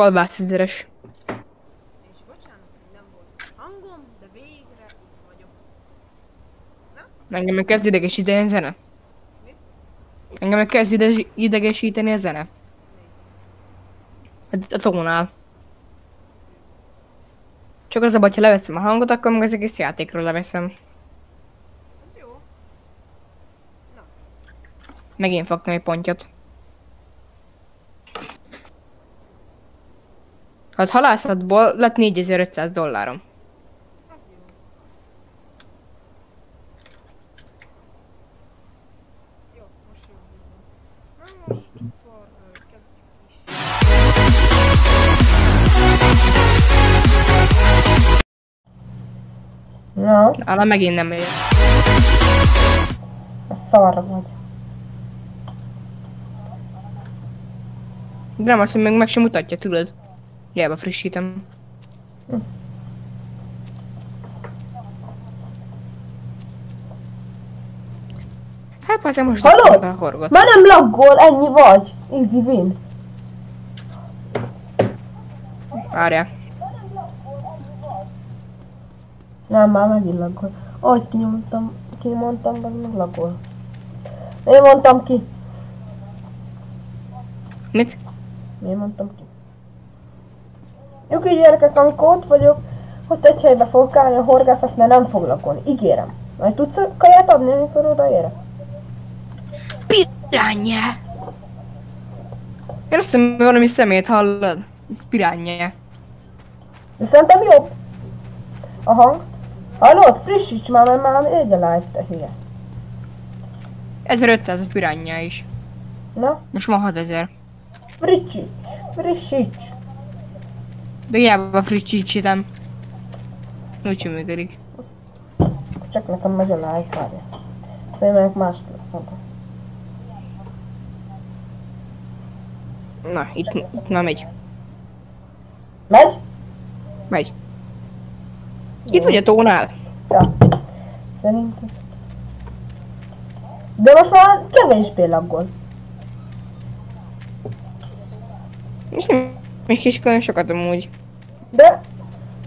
Kolbász ezeres. És bocsánat, nem volt hangom, de végre itt vagyok. Engem meg kezd idegesíteni a zene. Engem meg kezd ide- idegesíteni a zene. Hát a tónál. Csak az a baj, ha leveszem a hangot, akkor meg az egész játékról leveszem. Ez jó. Megint fogtam egy pontyot. Hát halászatból lett 4500 dollárom. Na Álla megint nem ér. ez szar vagy. De nem azt, hogy meg, meg sem mutatja, tudod. Hiába frissítem. Hát azért most Hallod? dobtam be a horgot. Már nem laggol, ennyi vagy. Easy win. Várjál. Nem, már megint laggol. Ahogy kinyomtam, kimondtam, az meg laggol. Én mondtam ki. Mit? Én mondtam ki. Nyugi gyerekek, amikor ott vagyok, ott egy helybe fogok állni a horgászatnál, nem fog laggolni. Ígérem. Majd tudsz kaját adni, amikor odaérek? Piránya! Én azt hiszem, hogy valami szemét hallod? Ez piránya. De szerintem jobb. A hang. Hallod? Frissíts már, mert már egy a live, te hülye. 1500 a piránya is. Na, Most van 6000. frissíts, frissíts. De hiába frissítsítem. Úgyse működik. Csak nekem megy a live, várja. Fölmegyek más telefonra. Na, itt, itt már megy. Megy? Megy. Itt vagy a tónál? Ja. Szerintem. De most már kevésbé laggol. És nem is kis sokat amúgy. De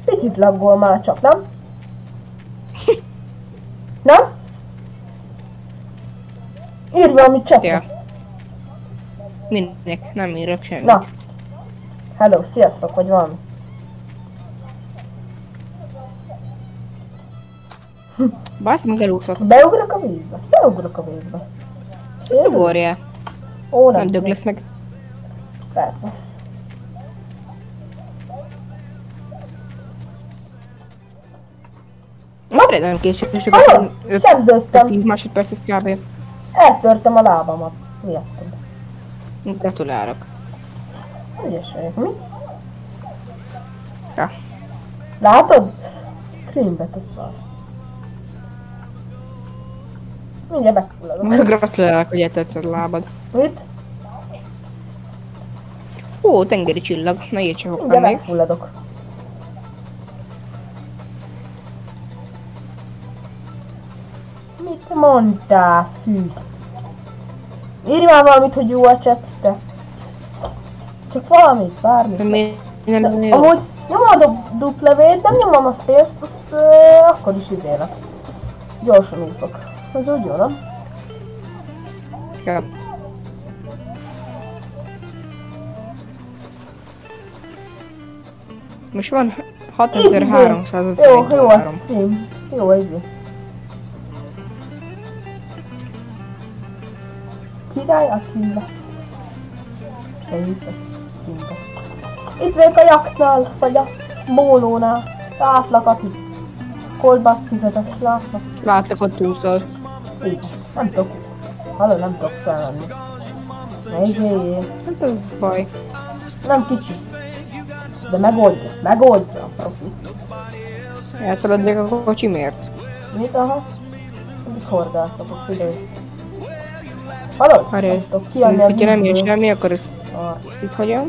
picit laggol már csak, nem? Nem? Írj valamit Ja. chatba. Minek? Nem írok semmit. Na. Hello, sziasztok, vagy valami. Bász meg elúszott. Beugrok a vízbe? Beugrok a vízbe. Ugorjál. Ó, nem, Nem dög lesz meg. Persze. Már nem késik, és akkor Sebzőztem. 10 másodperc kb. Eltörtem a lábamat. Miattam. Gratulálok. Ügyes vagyok, mi? Ja. Látod? Streambe te szar. Mindjárt megfulladok. Gratulálok, hogy eltetted a lábad. Mit? Ó, tengeri csillag. Na így csak Mindjárt még. megfulladok. Szű? Írj már valamit, hogy jó a chat, te. Csak valamit, bármit. Mi nem nagyon jó. Amúgy nyomod a duplevét, nem nyomom a space-t, azt ö, akkor is izélek. Gyorsan úszok. Ez úgy jó, nem? Ja. Most van 6300 Jó, jó a stream. Jó ez. Király. Bejutott streambe. Itt vagyok a jaktnál, vagy a bólónál. Látlak, Ati. Kolbasz tizedes, látlak. Látlak ott úszol. Igen. Nem tudok. Halló, nem tudok felvenni. Ne izéljél. Hát ez baj. Nem kicsi. De megoldja, megoldja a profi. Elszalad még a kocsi miért? Mit, aha? Mindig horgászok, azt is. Hallod? Várj, Nem tudok kijönni a hogyha nem jön semmi, akkor ezt, Ah. ezt itt hagyom.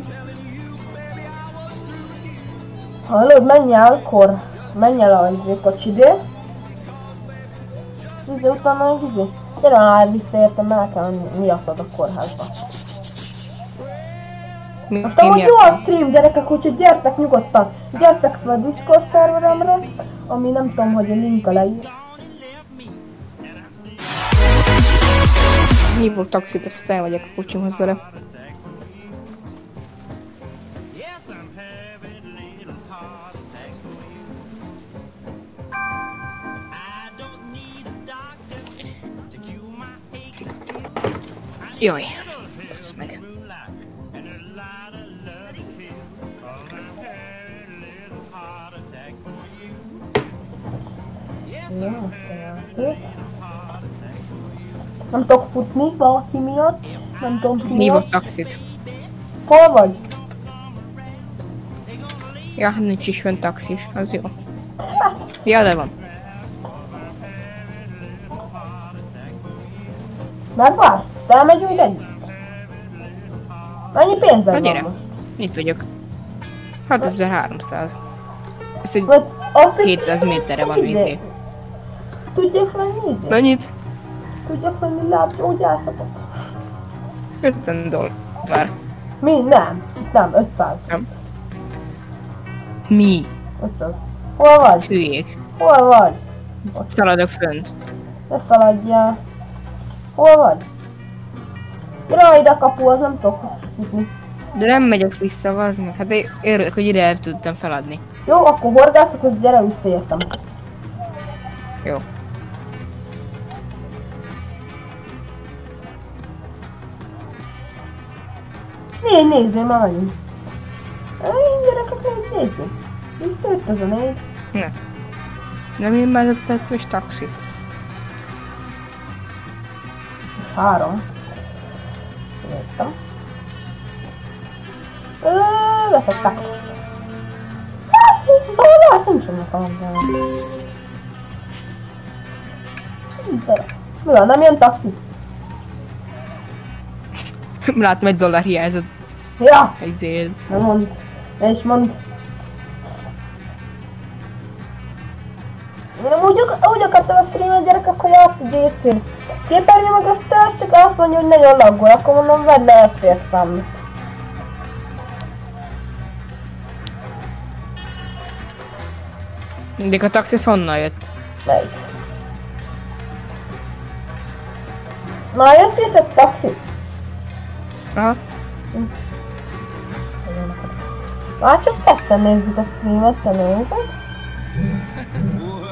Hallod, menj el, kor. Menj el a izé kocsidé. Izé utána meg izé. Gyere már visszaértem, el kell miattad a kórházba. Mi, Most amúgy jó a stream, gyerekek, úgyhogy gyertek nyugodtan. Gyertek fel a Discord szerveremre, ami nem tudom, hogy a link a leír. Hívok taxit, azt elmegyek a kocsimhoz vele. Jaj, basz meg. Jó, most a játék. Nem tudok futni valaki miatt. Nem tudom ki miatt. Hívok taxit. Hol vagy? Ja, hát nincs is fönn taxis, az jó. Ja, de van. Megvársz? Te elmegyünk együtt? Mennyi pénzed van most? Itt vagyok. 6300. Ez egy Vagy addig 700 is méterre van izé. Tudják izé? Mennyit? Tudják venni lábgyógyászatot? 50 dollár. Mi? Nem. Nem. 500. Nem. Mi? 500. Hol vagy? Hülyék. Hol vagy? Szaladok fönt. Ne szaladjál. Hol vagy? Gyere ide a kapu, az nem tudok futni. De nem megyek vissza, az meg. Hát én örülök, hogy ide el tudtam szaladni. Jó, akkor horgászokhoz gyere, visszaértem. Jó. Négy néző, már menjünk. Én gyerekek, négy néző. Visszajött az aí négy. Ne. Nem én már ott tettős taxi. És három. Jöttem. Ö, veszek taxit. 120 dollár? Nincsen nekem de. Mi van, nem jön taxi? Látom egy dollár hiányzott Ja! egy zél. Nem mond. Ne is mond. Én amúgy úgy akartam a streamet gyerekek, hogy át a DC-n. Képernyő meg azt tesz, csak azt mondja, hogy nagyon laggol, akkor mondom, vedd le FPS számot. Mindig a taxi az honnan jött? Melyik? Már jöttétek taxi? Aha. Már csak ketten nézzük a streamet, te nézed?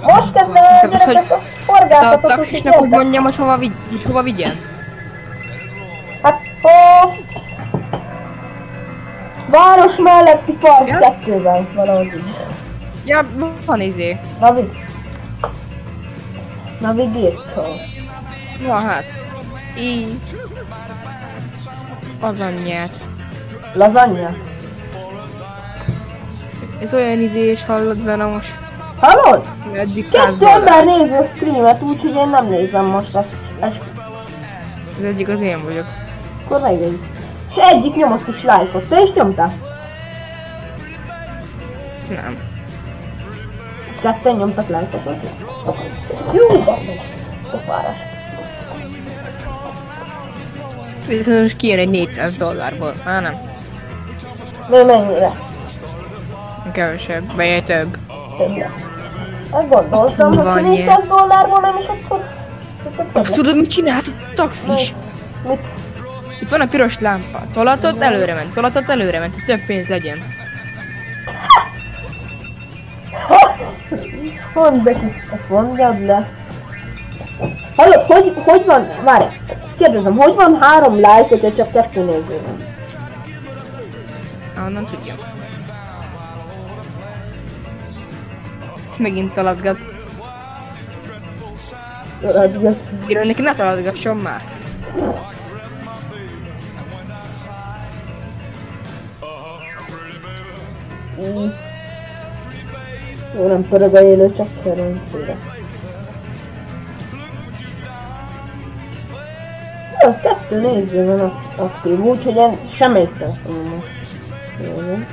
Most kezdve Szerintem az, gyerekek a De a taxisnak úgy mondjam, hogy hova, vigy, hogy hova vigyen. Hát, ó... Város melletti farm Ja? kettőben, valahogy. Ja, van izé. Navi. Navigator. Van hát. Így. Az anyját. Ez olyan izés, hallod vele most? Hallod? Eddig 100 Kettő ember nézi a streamet, úgyhogy én nem nézem most ezt. ezt. Az egyik az én vagyok. Akkor megnéz. És egyik nyomott is lájkot. Te is nyomtál? Nem. Ketten nyomtak lájkot. Jó, bazdmeg. Pofárás. Viszont most kijön egy 400 dollárból. Á, nem. Mi mennyi lesz? Kevesebb. Vagy több. Több lesz. Hát gondoltam, hogy ha ilyen. 400 dollárból nem is, akkor... Tudod, mit csinált a taxis? Mit? Itt van a piros lámpa. Tolatott, előre ment. Tolatott, előre ment, hogy több pénz legyen. Mondd neki, ezt mondjad le. Hallod, hogy, hogy van, várj, ezt kérdezem, hogy van három like, hogyha csak kettő néző van? Ahonnan tudjam. Megint taladgat. Igaz. Írom neki, ne taladgasson már. Mm. Jó, nem pörög a élő, csak szerencsére. Jó, kettő néző van ak- aktív, úgyhogy én most. nézni.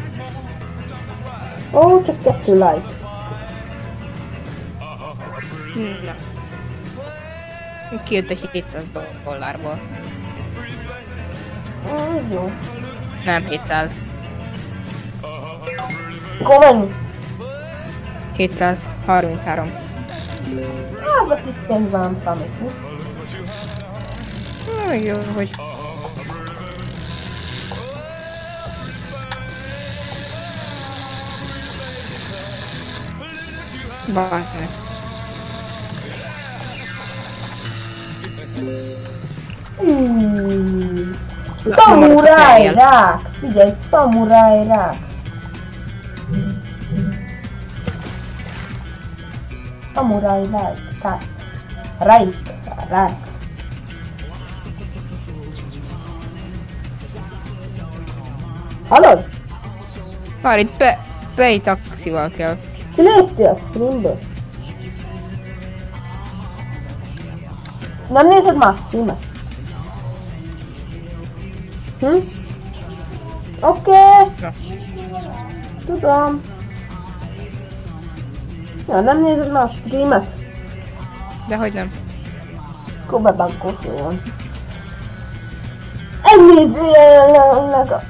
Ó, csak kettő like. Na. Kijött egy 700 dollárból. Ez jó. Nem, 700. Akkor mennyi? 733. Az a kis nem számít, mi? Hm, jó, hogy... Meg. Na, Szamuráj rák! Figyelj, szamuráj rák! Szamuráj rák. Rák. Rák. Rák. Hallod? Már itt be, be egy taxival kell. Ki léptél a streamből? Nem nézed már a streamet? Hm? Oké, okay. Tudom. Ja, nem nézed már a streamet? De hogy nem. Akkor bebankoljon. Egy nézője jelenleg a...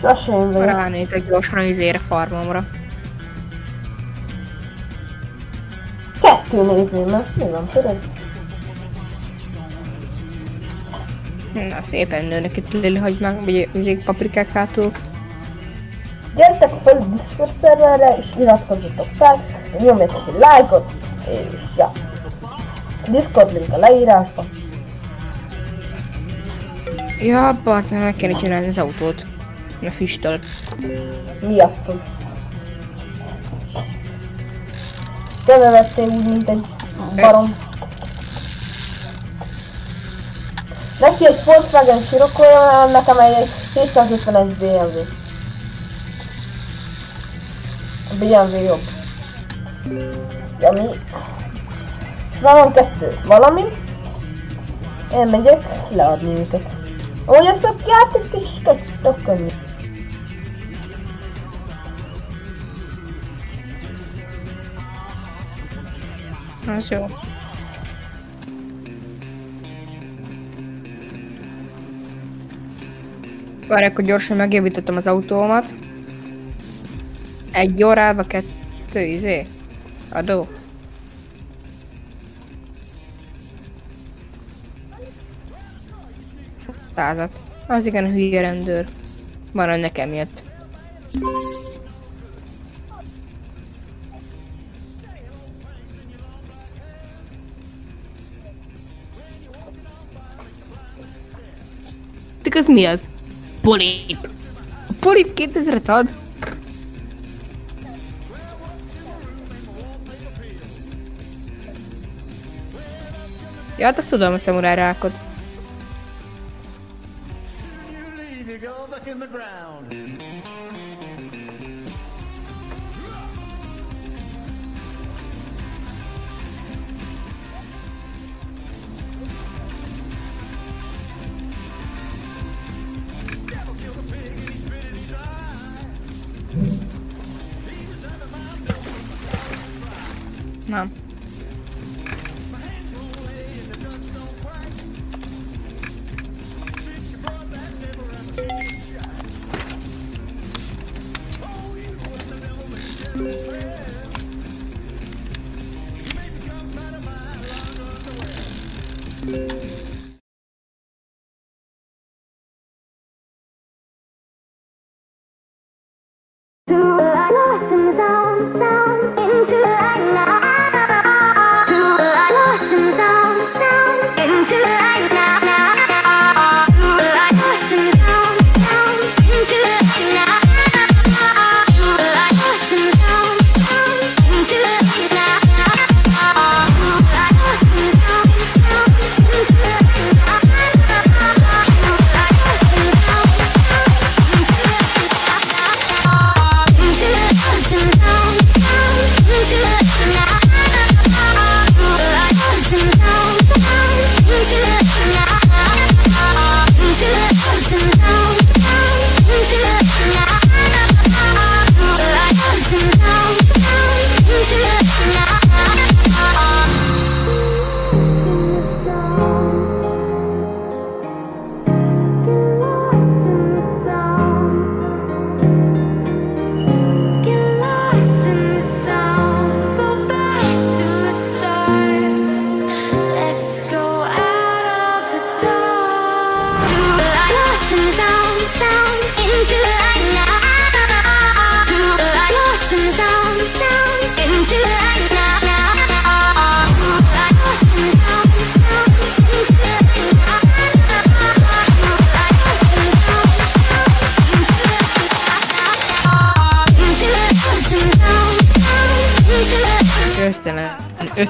Sosem vagyok. Ránézek gyorsan az izére farmomra. Néző, mert mi van, tudod? Na, szépen nőnek itt Lili, hagyd meg, vagy izék paprikák hátul. Gyertek fel a Discord szerverre, és iratkozzatok fel, nyomjatok egy lájkot, és ja. A Discord link a leírásban. Ja, bazd meg, kéne csinálni az autót. A füstöl. Miattunk. Te nevettél úgy, mint egy barom. Neki egy Volkswagen Scirocco, nekem egy 750-es BMW. A BMW jobb. De mi? És már van kettő. Valami? Én megyek leadni őket. Úgy ezt a játék is tök könnyű. Az jó. Várj, akkor gyorsan megjavítottam az autómat. Egy órában kettő izé. Adó. Százat. Az igen hülye rendőr. Maradj nekem jött. Mi az? Polip. A polip 2000-et ad? Ja, hát azt tudom a szamuráj rákot.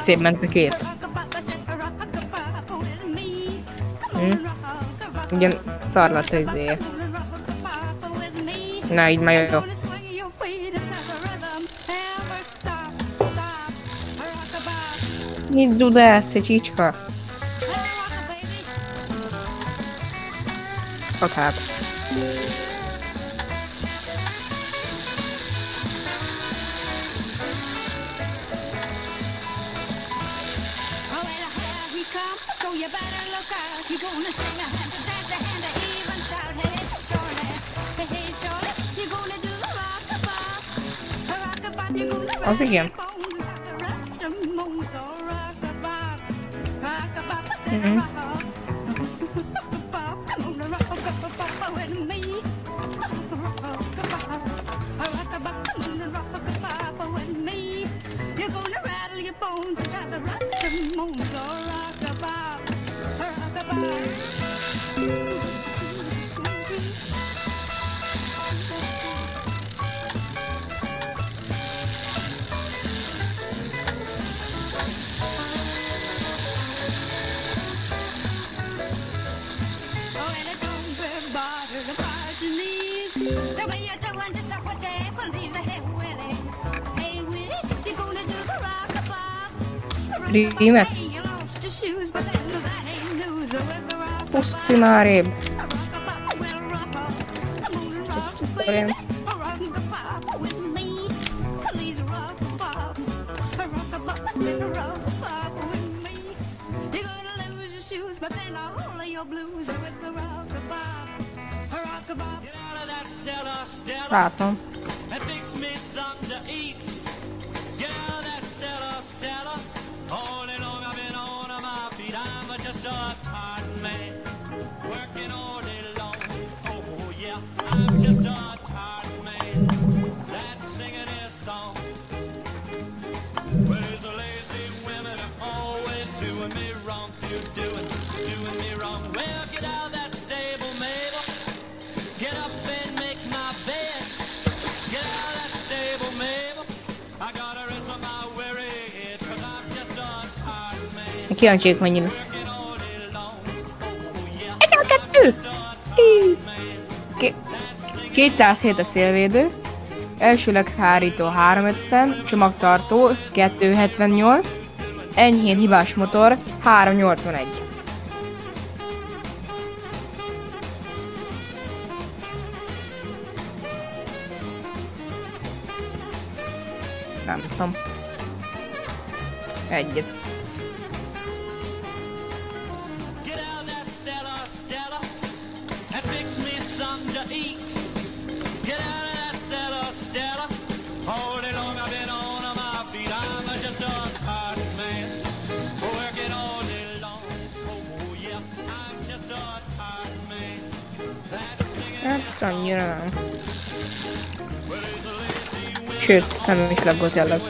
szép ment a kép. Hm? Ugyan szar az izéje. Na, így már jó. Nincs dudász, csicska. Вот так. Подожди. Pustíme. Pusti má ryb. Přestupujem. Rád, no. Kíváncsi vagyok, mennyi lesz. Ez a kettő! K 207 a szélvédő, elsőleg hárító 350, csomagtartó 278, enyhén hibás motor 381. Nem tudom. Egyet. annyira nem. Sőt, nem is leggoz jelleg.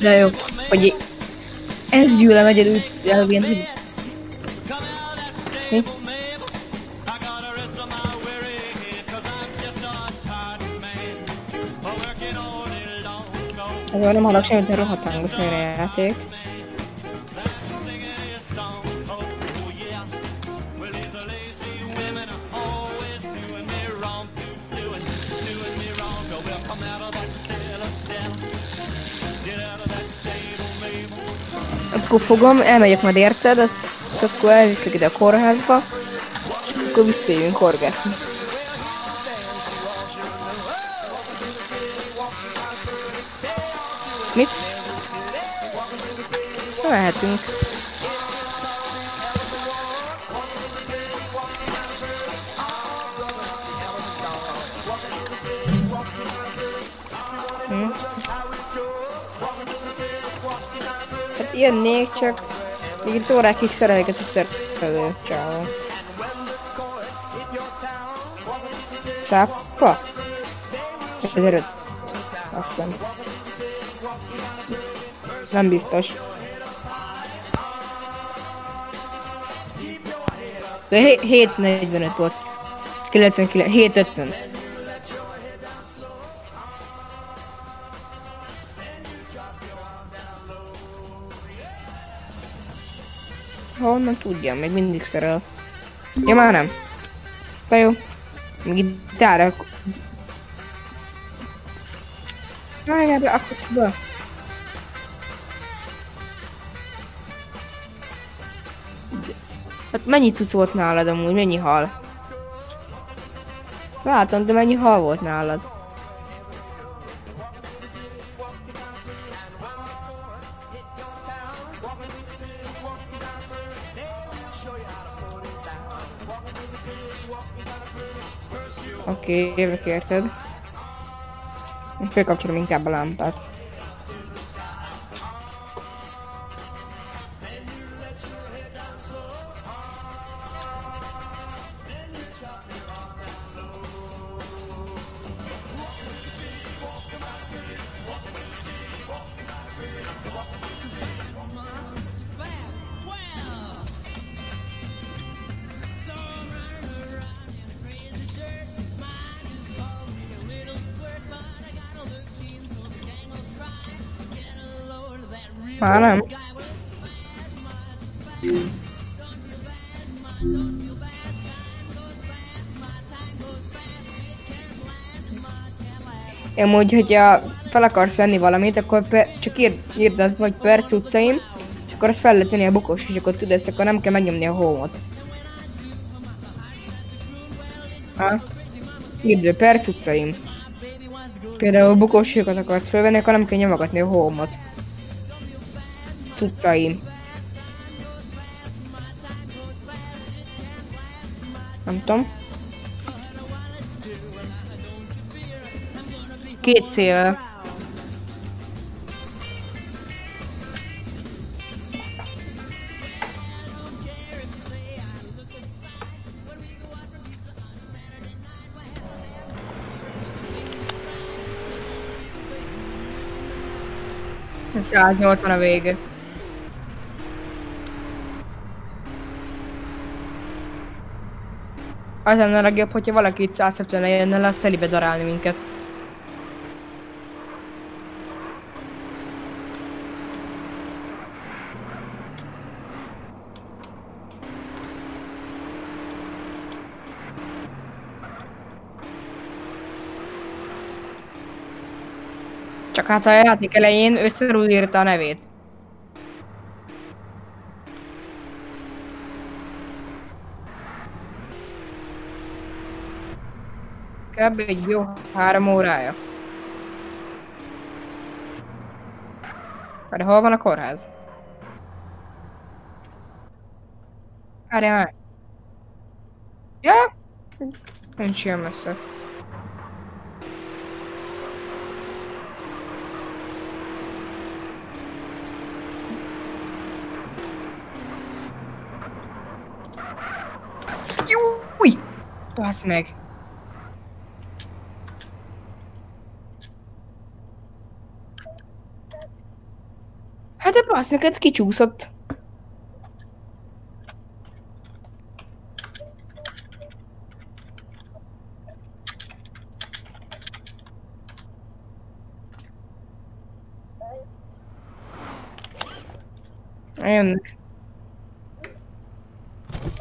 De jó, hogy ez gyűlöm egyedül elvén, hogy... Mi? Ez már nem hallok semmit, de rohadt hangos a játék. akkor fogom, elmegyek majd érted, azt, azt akkor elviszlek ide a kórházba, és akkor visszajövünk horgászni. Mit? Mehetünk. jönnék, csak még itt órákig szerelget a szerelő csávó. Cápa? Ez erőt. Azt hiszem. Nem biztos. De 7.45 volt. 99, 7.50. Tudjam, még mindig szerel. Ja, már nem. De jó. Még itt ára... Várjál be, akkor be. Hát mennyi cucc volt nálad amúgy? Mennyi hal? Látom, de mennyi hal volt nálad? Okay, jövök érted. Fölkapcsolom inkább a lámpát. Amúgy, hogyha fel akarsz venni valamit, akkor pe- csak írd, írd azt, vagy perc utcaim, és akkor azt fel lehet tenni a bukós, és akkor tudod, akkor nem kell megnyomni a home-ot. Ha? Írd perc utcaim. Például bukósíkokat akarsz felvenni, akkor nem kell nyomogatni a home-ot. Cuccaim. Nem tudom. Két cél. Száznyolcvan a vége. Az lenne a legjobb, hogyha valaki itt 170 jönne le, azt telibe darálni minket. Hát a játék elején összerúd írta a nevét. Kb. egy jó három órája. Várj, hol van a kórház? Várjál meg. Ja? Nincs ilyen messze. Basz meg. Hát de basz meg, ez kicsúszott. Jönnek.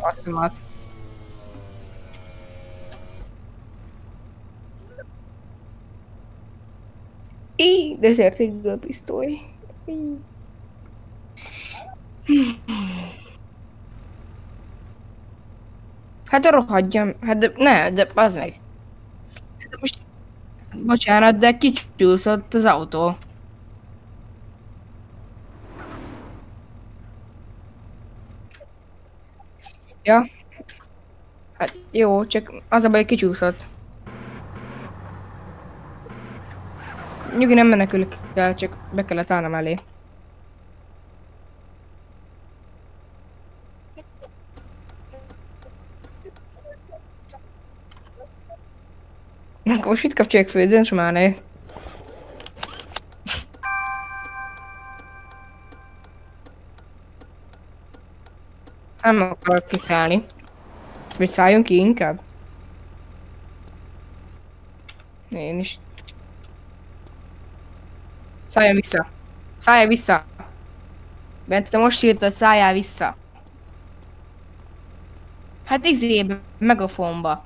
Azt hiszem az. Így, desert eagle pisztoly. Hát rohadjam, hát de, ne, de az meg. Hát de most, bocsánat, de kicsúszott az autó. Ja. Hát jó, csak az a baj, kicsúszott. Nyugi, nem menekülök el, csak be kellett állnom elé. Akkor most mit kapcsolják föl, dönts már ne. Nem akarok kiszállni. Vagy szálljunk ki inkább? Én is. Szálljon vissza! Szálljon vissza! Bence, te most írtad, szálljál vissza! Hát izébe, megafonba.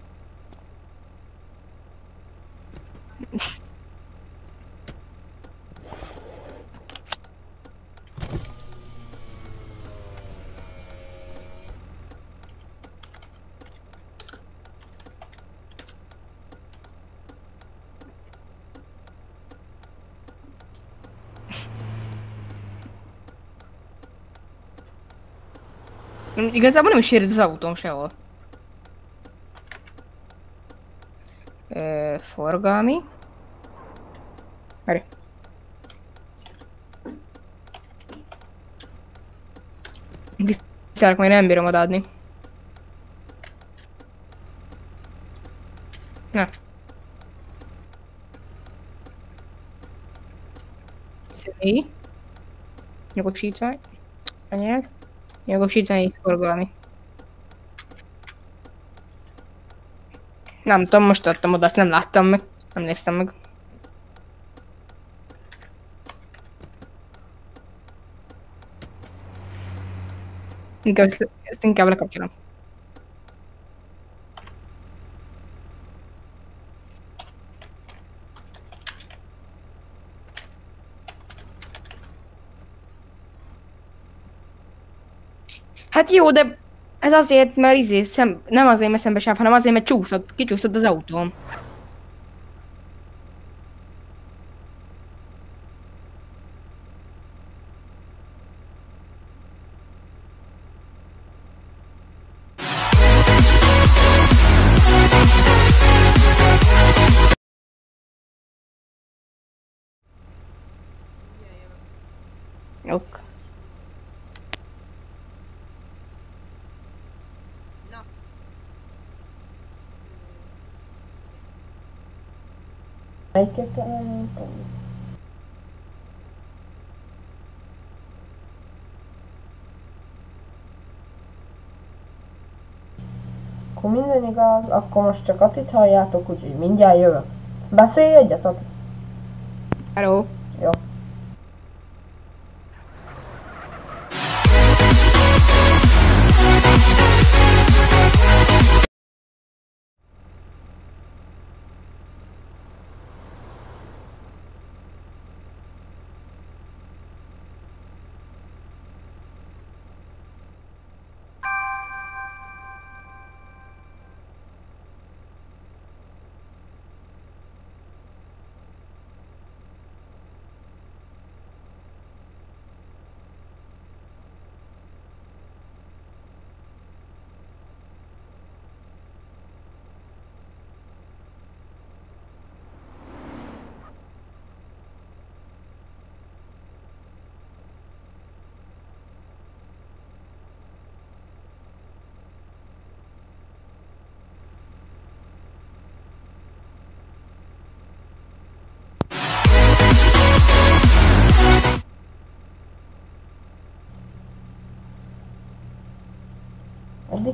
Igazából nem is éred az autóm sehol. Ö, forgalmi. Várj. Viszont majd nem bírom odaadni. Na. Személy. Jogosítvány. Anyád. Jogosítvány és forgalmi. Nem tudom, most adtam oda, azt nem láttam meg. Nem néztem meg. Inkább, ezt inkább lekapcsolom. Hát jó, de ez azért, mert izé, szem, nem azért, mert szembesáv, hanem azért, mert csúszott, kicsúszott az autóm. Kell elmenteni? Akkor minden igaz, akkor most csak Atit halljátok, úgyhogy mindjárt jövök. Beszélj egyet, Ati? Hello.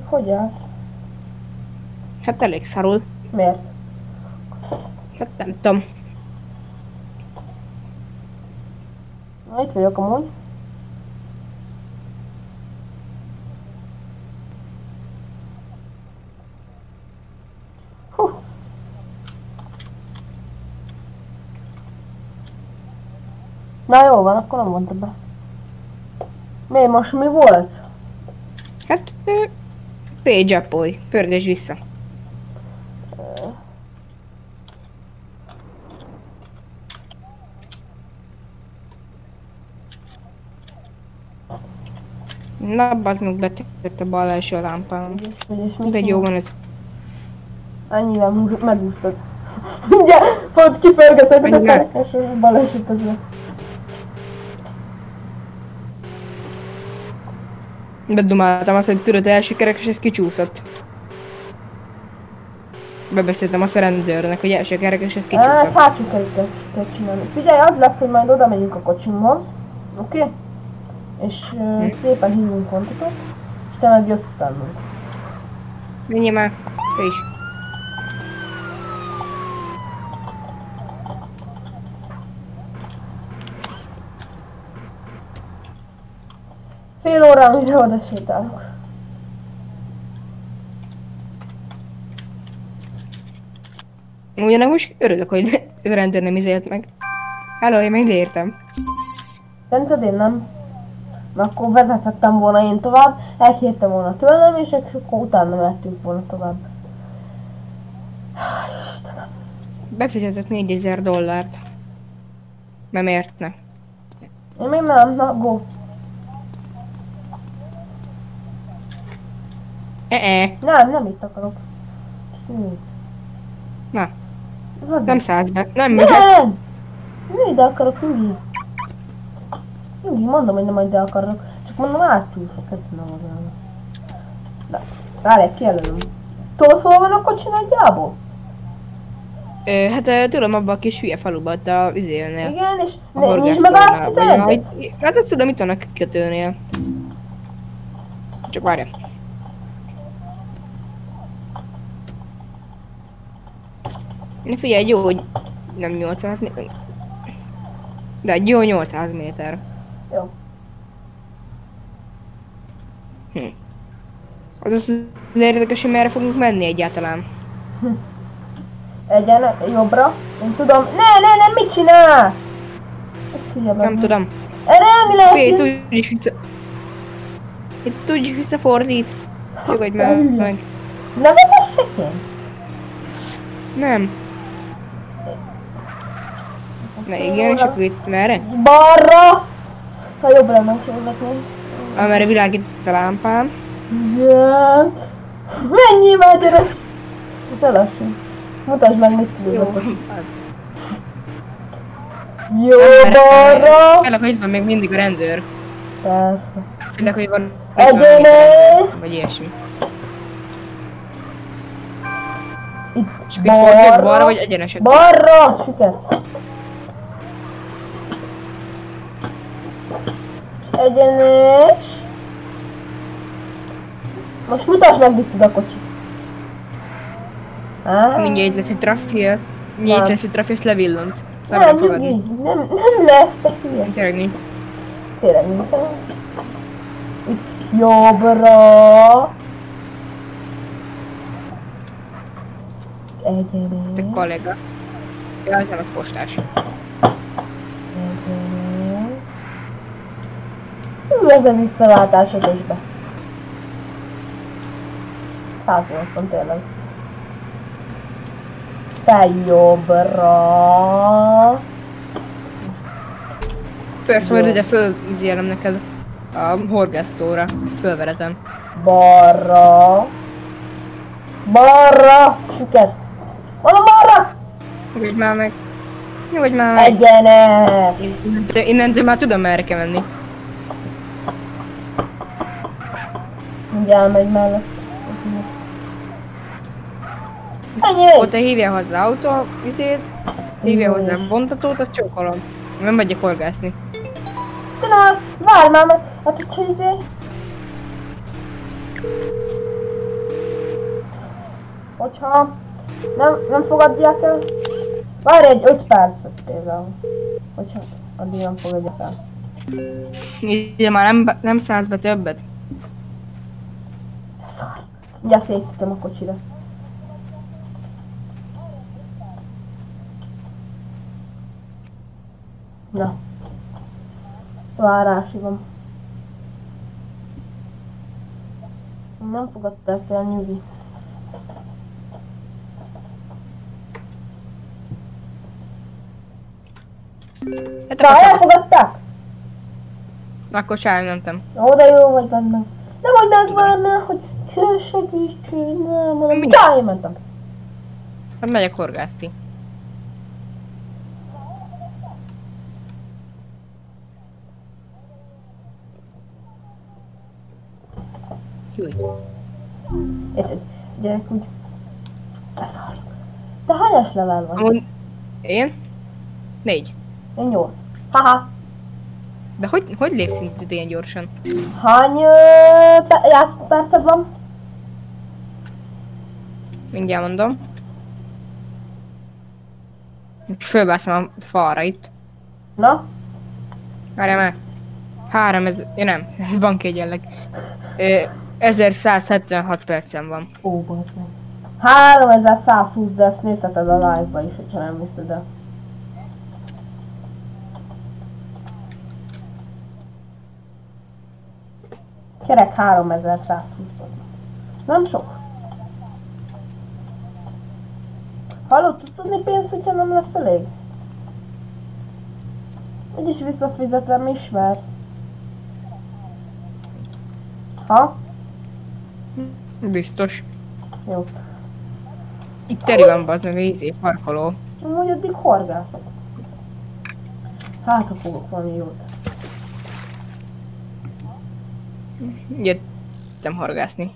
Hogy állsz? Hát elég szarul. Miért? Hát nem tudom. Na, itt vagyok amúgy. Hú. Na jó van, akkor nem mondta be. Mi most mi volt? Hát, ö, page up pörges vissza. Na, bazd meg betört a bal első lámpám. És De jó van ez. Húz- megúsztad. Ugye, pont kipörgeted a kerekes baleset ezzel. Bedumáltam azt, hogy tudod, első kerekes, ez kicsúszott. Bebeszéltem azt a rendőrnek, hogy első kerekes, ez kicsúszott. hátsó kerékkel kell csinálni. Figyelj, az lesz, hogy majd oda megyünk a kocsimhoz, oké? Okay? És uh, szépen hívunk kontatot, és te meg jössz utánunk. Menjél már, te is. Fél óra videóda sétálok. Ugyanak most örülök, hogy ő rendőr nem izélt meg. Hello, én még értem. Szerinted én nem? Mert akkor vezethettem volna én tovább, elkértem volna tőlem, és akkor utána mehetünk volna tovább. Istenem. Befizetett 4000 dollárt. Nem értne. Én még nem, na go. E-e, Nem, nem itt akarok. Hű. Na. Az nem szállsz be. Nem vezetsz. Nem! Nem ide akarok, Nyugi. Nyugi, mondom, hogy nem ide akarok. Csak mondom, átcsúszok, ez nem az olyan. Na, várj, kijelölöm. Tudod, hol van a kocsi nagyjából? Ö, hát tudom, abban a kis hülye faluban, ott a izénél. Igen, és A ne, nincs meg a vagy 11 a- itt- Hát azt tudom, itt vannak kikötőnél. Csak várja. Na figyelj, jó, hogy nem 800 méter. De egy jó 800 méter. Jó. Hm. Az az az érdekes, hogy merre fogunk menni egyáltalán. Egyen, jobbra. Én tudom. Ne, ne, ne, mit csinálsz? Ez Nem tudom. Erre nem lehet. Fél, úgyis vissza... Itt úgyis visszafordít. Nyugodj meg. Meg. Ne vezessek én? Nem. Na igen, és akkor itt merre? Balra! Ha jobbra nem vezetném. Amerre világít a lámpám. Igen. Mennyi már gyerek? Ne lassan. Mutasd meg, mit tudod. Jó, az. Jó, balra! Félek, hogy itt van még mindig a rendőr. Persze. Félek, hogy van... Egyenes! Vagy ilyesmi. Itt És akkor itt forduljuk balra, vagy egyeneset. Balra! Süket. Egyenes. Most mutasd meg, mit tud a kocsi. Á, Mindjárt lesz egy trafi, az... Mindjárt lesz egy trafi, azt levillant. Nem nem, fogadni. nem, nem lesz, te hülye. Tényleg. Tényleg nincsen. Itt jobbra. Te Egyenes. kollega. Ja, az nem az postás. egyenes. A visszaváltás ötösbe. 180 tényleg. Fel jobbra. Persze, majd Jó. ide fölvizélem neked a horgásztóra. Fölveretem. Balra. Balra. Süket. Oda balra. Nyugodj már meg. Nyugodj már meg. Egyenes. Innentől, innentől már tudom merre kell menni. Ugye elmegy mellett. Ennyi Ott hívja hozzá autó, izét, hívja hozzá bontatót, azt csókolom. Nem megyek horgászni. De nem, várj már meg. Hát, hogyha izé... Hogyha nem, nem fogadják el, várj egy 5 percet például. Hogyha addig nem fogadják el. Ide már nem, nem szállsz be többet. Ugye szétütöm a kocsira. Na. Várási van. Nem fogadták el nyugi. Hát Na, elfogadták? Akkor csáj, mentem. De jó vagy benne. Nem, hogy megvárná, hogy segíts, nem, mondom, Mi? mentem. Hát megyek horgászni. Júj. Érted? Gyerek úgy... Beszarok. Te hányas level vagy? Amúgy... Én? Négy. Én nyolc. Haha. De hogy, hogy lépsz ilyen gyorsan? Hány ö, perced van? Mindjárt mondom. Fölbászom a falra itt. Na? Várjál már. Három, ez... Ja, nem, ez bankjegyelleg. Ö, 1176 percem van. Ó, bazd meg. 3120, de ezt nézheted a live-ba is, hogyha nem hiszed el. Kerek 3120 az. Nem sok. Hallod, tudsz adni pénzt, hogyha nem lesz elég? Úgyis visszafizetem, ismersz. Ha? Biztos. Jó. Itt teri van bazd meg a izé, parkoló. Amúgy addig horgászok. Hát, ha fogok valami jót. Jöttem horgászni.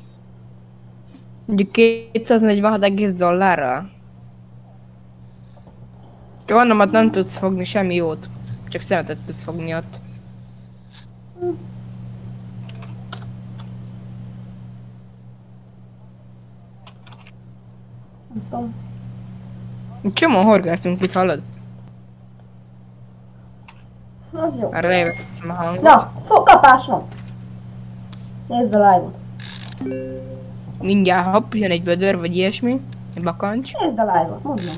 Mondjuk 246 egész dollárral. Gondolom, ott nem tudsz fogni semmi jót. Csak szemetet tudsz fogni ott. Nem tudom. Csomó horgászunk itt, hallod? Az jó. Arra lejvettem a hangot. Na, fog, kapás van. Nézd a live-ot. Mindjárt hopp, jön egy vödör, vagy ilyesmi. Egy bakancs. Nézd a live-ot, mondom.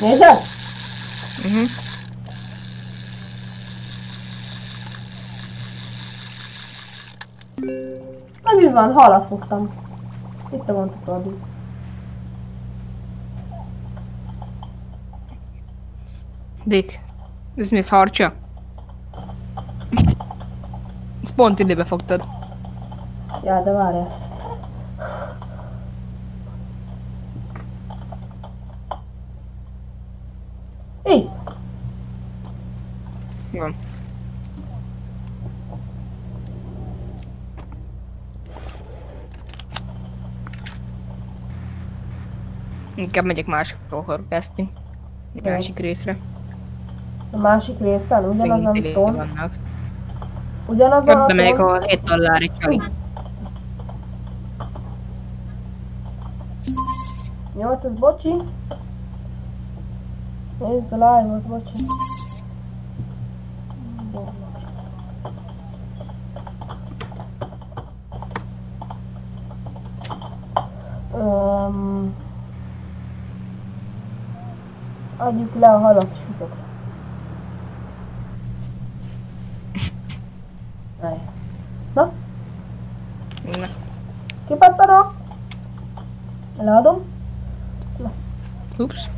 Nézed? Uh-huh. Na mi van? Halat fogtam. Itt a vontató addig. Dick. Ez mi, ez harcsa? Ezt pont időbe fogtad. Ja, de várjál. Így. Jó. Inkább megyek máshol horgászni. Jó. másik részre. A másik részen ugyanazon tényleg ton. vannak. Ugyanazon a Ott bemegyek, ton. ahol 7 dollár egy csali. 800, bocsi. Nézd a live-ot, bocsi. Adjuk le a halat. Várj. Na, Na, kipattanok. Leadom. Ez lesz. Ups.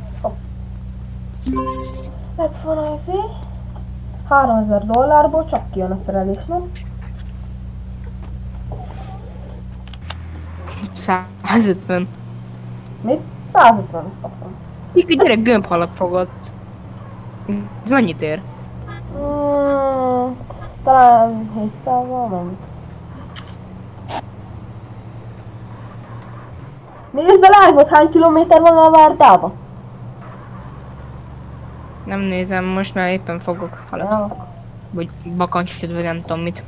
Megvan az izé. 3000 dollárból csak kijön a szerelés, nem? 150. Mit? 150 kaptam. Így a gyerek gömbhalat fogott. Ez mennyit ér? Mm, talán 700-val ment. Nézd a live-ot, hány kilométer van a várdába? Nem nézem, most már éppen fogok halat. Ja, Vagy bakancsot, vagy nem tudom mit.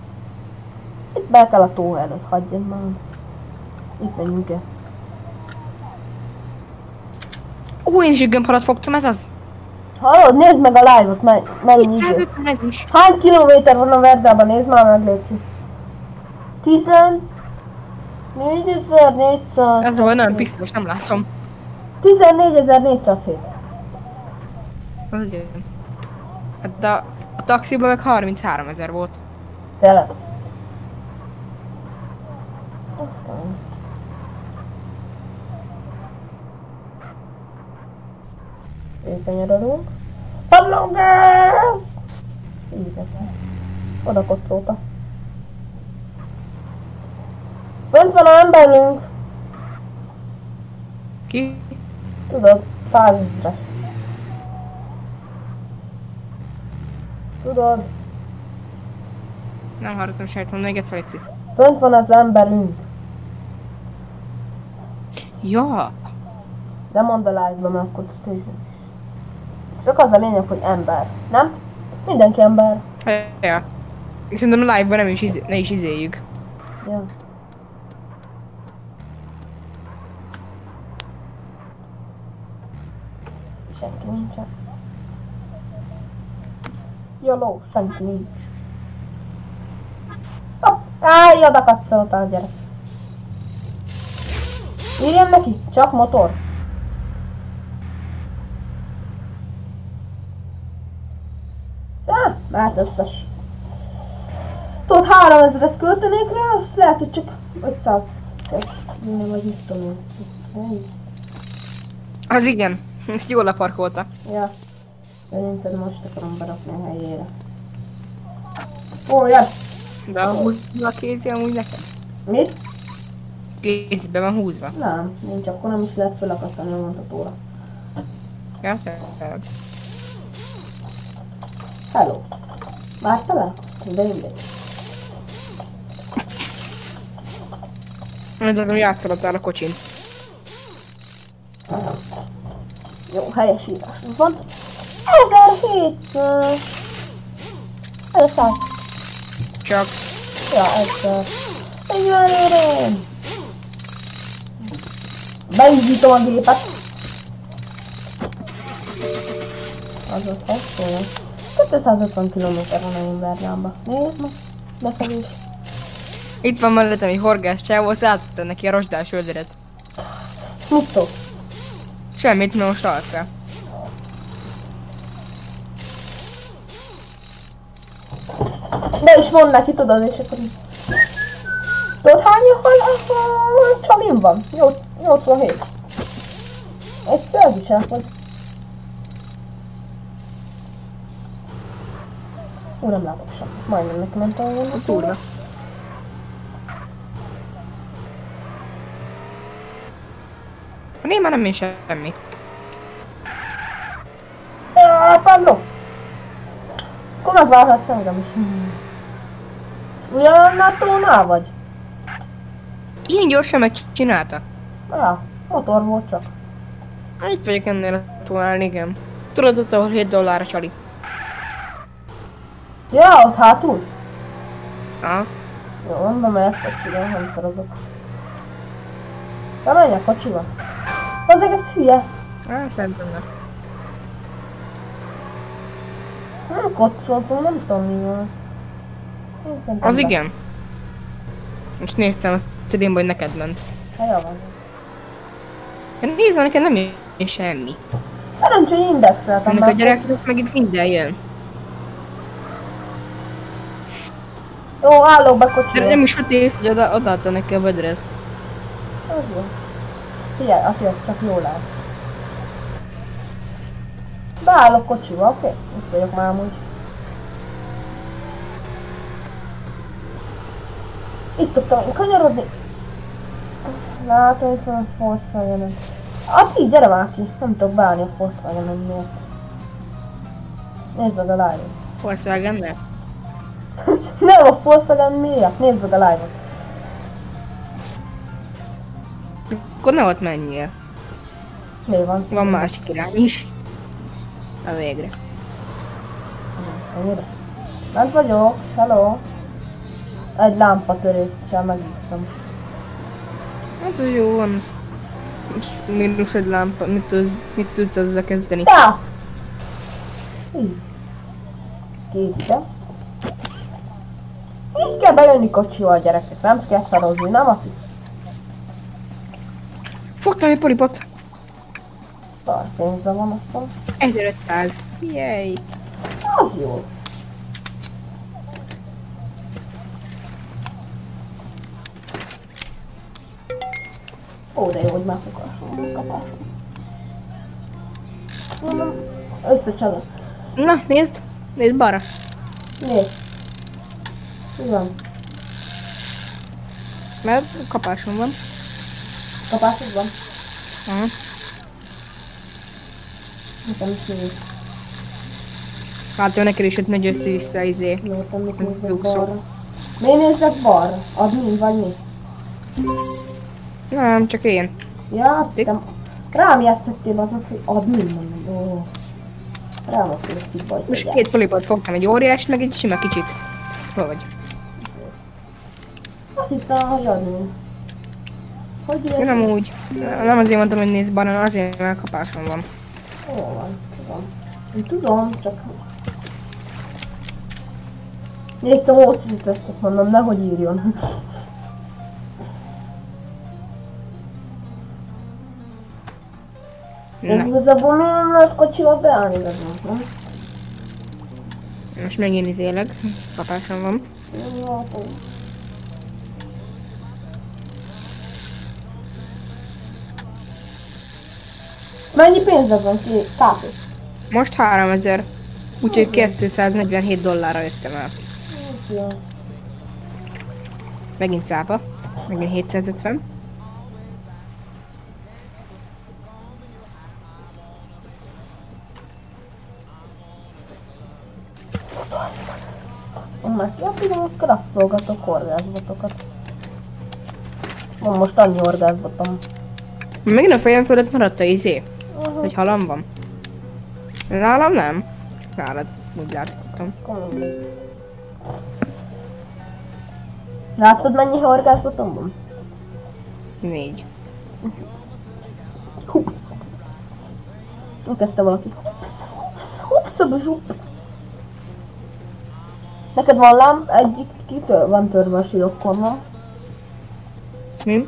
itt be kell a tóherhez, hagyjad már. Itt megyünk el. Ó, én is egy gömbhalat fogtam, ez az? Hallod, nézd meg a live-ot, me- mennyi. 150 ez is. Hány kilométer van a Verdában? Nézd már meg, Léci. 10... 4400... Ez volt nagyon pixeles, nem látom. 14407. Az ugye. Hát a, a taxiban meg 33 ezer volt. Tényleg. Az kemény. Őkenyarodunk. Padlógáz! Így ez van. Oda kocsolta. Fönt van a emberünk. Ki? Tudod, százezres. Tudod, Nem hallottam sejt, mondom még egyszer Lexi. fönt van az emberünk. Ja, De mondd a live-ba, mert akkor tudjuk. Csak az a lényeg, hogy ember. Nem? Mindenki ember. ja. Szerintem a live-ban nem is, izé, ne is izéljük. Ja. Senki nincsen. Joló, senki nincs. Áj, oda katszoltál gyerek. Írjam neki, csak motor. Á, hát összes. Tudod, 3000-et költenék rá, azt lehet, hogy csak 500. Nem, vagy mit tudom én. Ennyi. Az igen. Ezt jól leparkolta. Ja. Szerinted most akarom berakni a helyére. Ó, jön! De amúgy a kézi amúgy nekem. Mit? Kézbe van húzva. Nem, nincs, akkor nem is lehet felakasztani a mondhatóra. Ja, tényleg. Hello. Már találkoztunk, de mindegy. De nem játszolottál a kocsin. Jó, helyesítás van. 1700. Ez száz. Csak Ja, ez... Egy van Beindítom a gépet. Az ott hosszú. 250 km van a Invernámba. Nézd meg. Befelés. itt van mellettem egy horgász csávó, azt átadta neki a rozsdás öldöret. Mit szó? Semmit, mert most alt fel. De is mond neki, tudod, és akkor. Tudod hány hol, hol csalim van? Nyolc- 87. Egyszer az is elfogy. Ú, nem látok semmit. Majdnem volna. A kurva. Né, már nem is semmi. Áh, Pablo! Akkor megvárhatsz engem is. Ugyan natónál vagy? Ilyen gyorsan megcsinálta. Ja, motor volt csak. Hát Itt vagyok ennél a tónál, igen. Tudod ott, ahol 7 dollár a csali. Ja, ott hátul? Aha. Jó, nem megyek kocsival, nem szorozok. De menjek kocsival. Azért ez hülye. Á, szerintem nem. Nem kocsoltam, nem tudom mi van. Az be- igen. Most néztem a streamben, hogy neked ment. Hát jó van. Hát nézd, nekem nem jön semmi. Szerencsé, hogy indexeltem Ennek a gyereknek meg itt minden jön. Jó, állok be De kocsival. nem is vett ész, hogy oda, odaadta neki a vödret. Az jó. Figyelj, Ati, ez csak jól lát. Beállok kocsiba, oké? Okay? Itt vagyok már amúgy. Itt szoktam én kanyarodni. Látom, itt van a Volkswagen. Ati, gyere már ki. Nem tudok beállni a Volkswagen miatt. Nézd meg a live-ot. Volkswagen-nel? Nem a Volkswagen miatt, nézd meg a live-ot. Akkor ne ott menjél. Mi van? Van másik irány is. Na végre. Ennyire? Bent vagyok, hello. Egy lámpatöréssel megúsztam. Hát az jó van. Mínusz egy lámpa, mit tudsz, mit tudsz ezzel kezdeni? Ja! Így. Kézbe. Kell bejönni kocsival gyerekek, nem kell szarozni, nem Ati? Fogtam egy polipot. Szar pénzbe van azt hiszem. 1500. Jej. Az jó. Ó, de jó, hogy már fogasom a kapát. Mondom, összecsalom. Na, nézd. Nézd balra. Nézd. Van? Mert kapásom van. Kapásod van? Aha. Nekem is néz. Hát jó, neked is ott megy össze-vissza izé. Te mit nézek balra? Miért nézek balra? Admin vagy mi? Nem, csak én. Ja, azt hittem. Rám jesztettél aznak, hogy admin mondom. Ó. Rám hogy szívba, hogy Most két polipot fogtam, egy óriást, meg egy sima kicsit. Hol vagy? Hogy Én ilyen? nem úgy. Nem azért mondtam, hogy nézd balra, azért, mert kapásom van. Jó van, tudom. Én tudom, csak... Nézd, a módszert ezt mondom, nehogy írjon. De Na, igazából miért lehet kocsival beállni igazából, nem? most megint izélek. Kapásom van. Látom. Mennyi pénzed van ki? Kápi. Most 3000. Úgyhogy 247 dollárra jöttem el. Ja. Megint cápa. Megint 750. Már ki a pillanat kraftolgatok orgázbotokat. Van most annyi orgázbotom. Megint a fejem fölött maradt a izé. Hogy halam van. Nálam nem. Csak nálad. Úgy. Komolyan. Láttad mennyi orgázbotom van? Négy. Hups. Nem kezdte valaki. Hups, hups, hups, a zsup. Neked van lám, egyik kitől van törve a sirokkon, nem? Mi?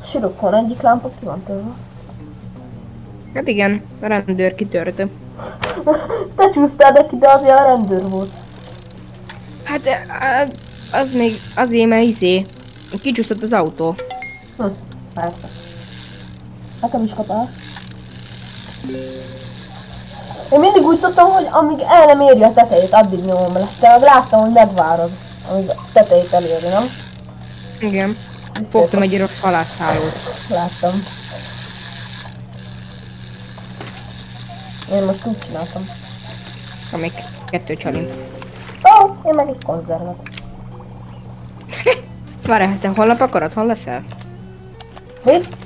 A sirokkon egyik lámpa ki van törve. Hát igen, a rendőr kitörte. Te csúsztál neki, de azért a rendőr volt. Hát á, az még azért, mert izé. Kicsúszott az autó. Hm, persze. Nekem is kapál. Én mindig úgy szoktam, hogy amíg el nem éri a tetejét, addig nyomom le. Te láttam, hogy megvárod, amíg a tetejét eléri, nem? Igen. Biztos, Fogtam egy rossz halászhálót. Láttam. Én most úgy csináltam. Amik kettő csalim. Ó, oh, én meg egy konzervet. Várj, te holnap akarod? Hol leszel? Mit?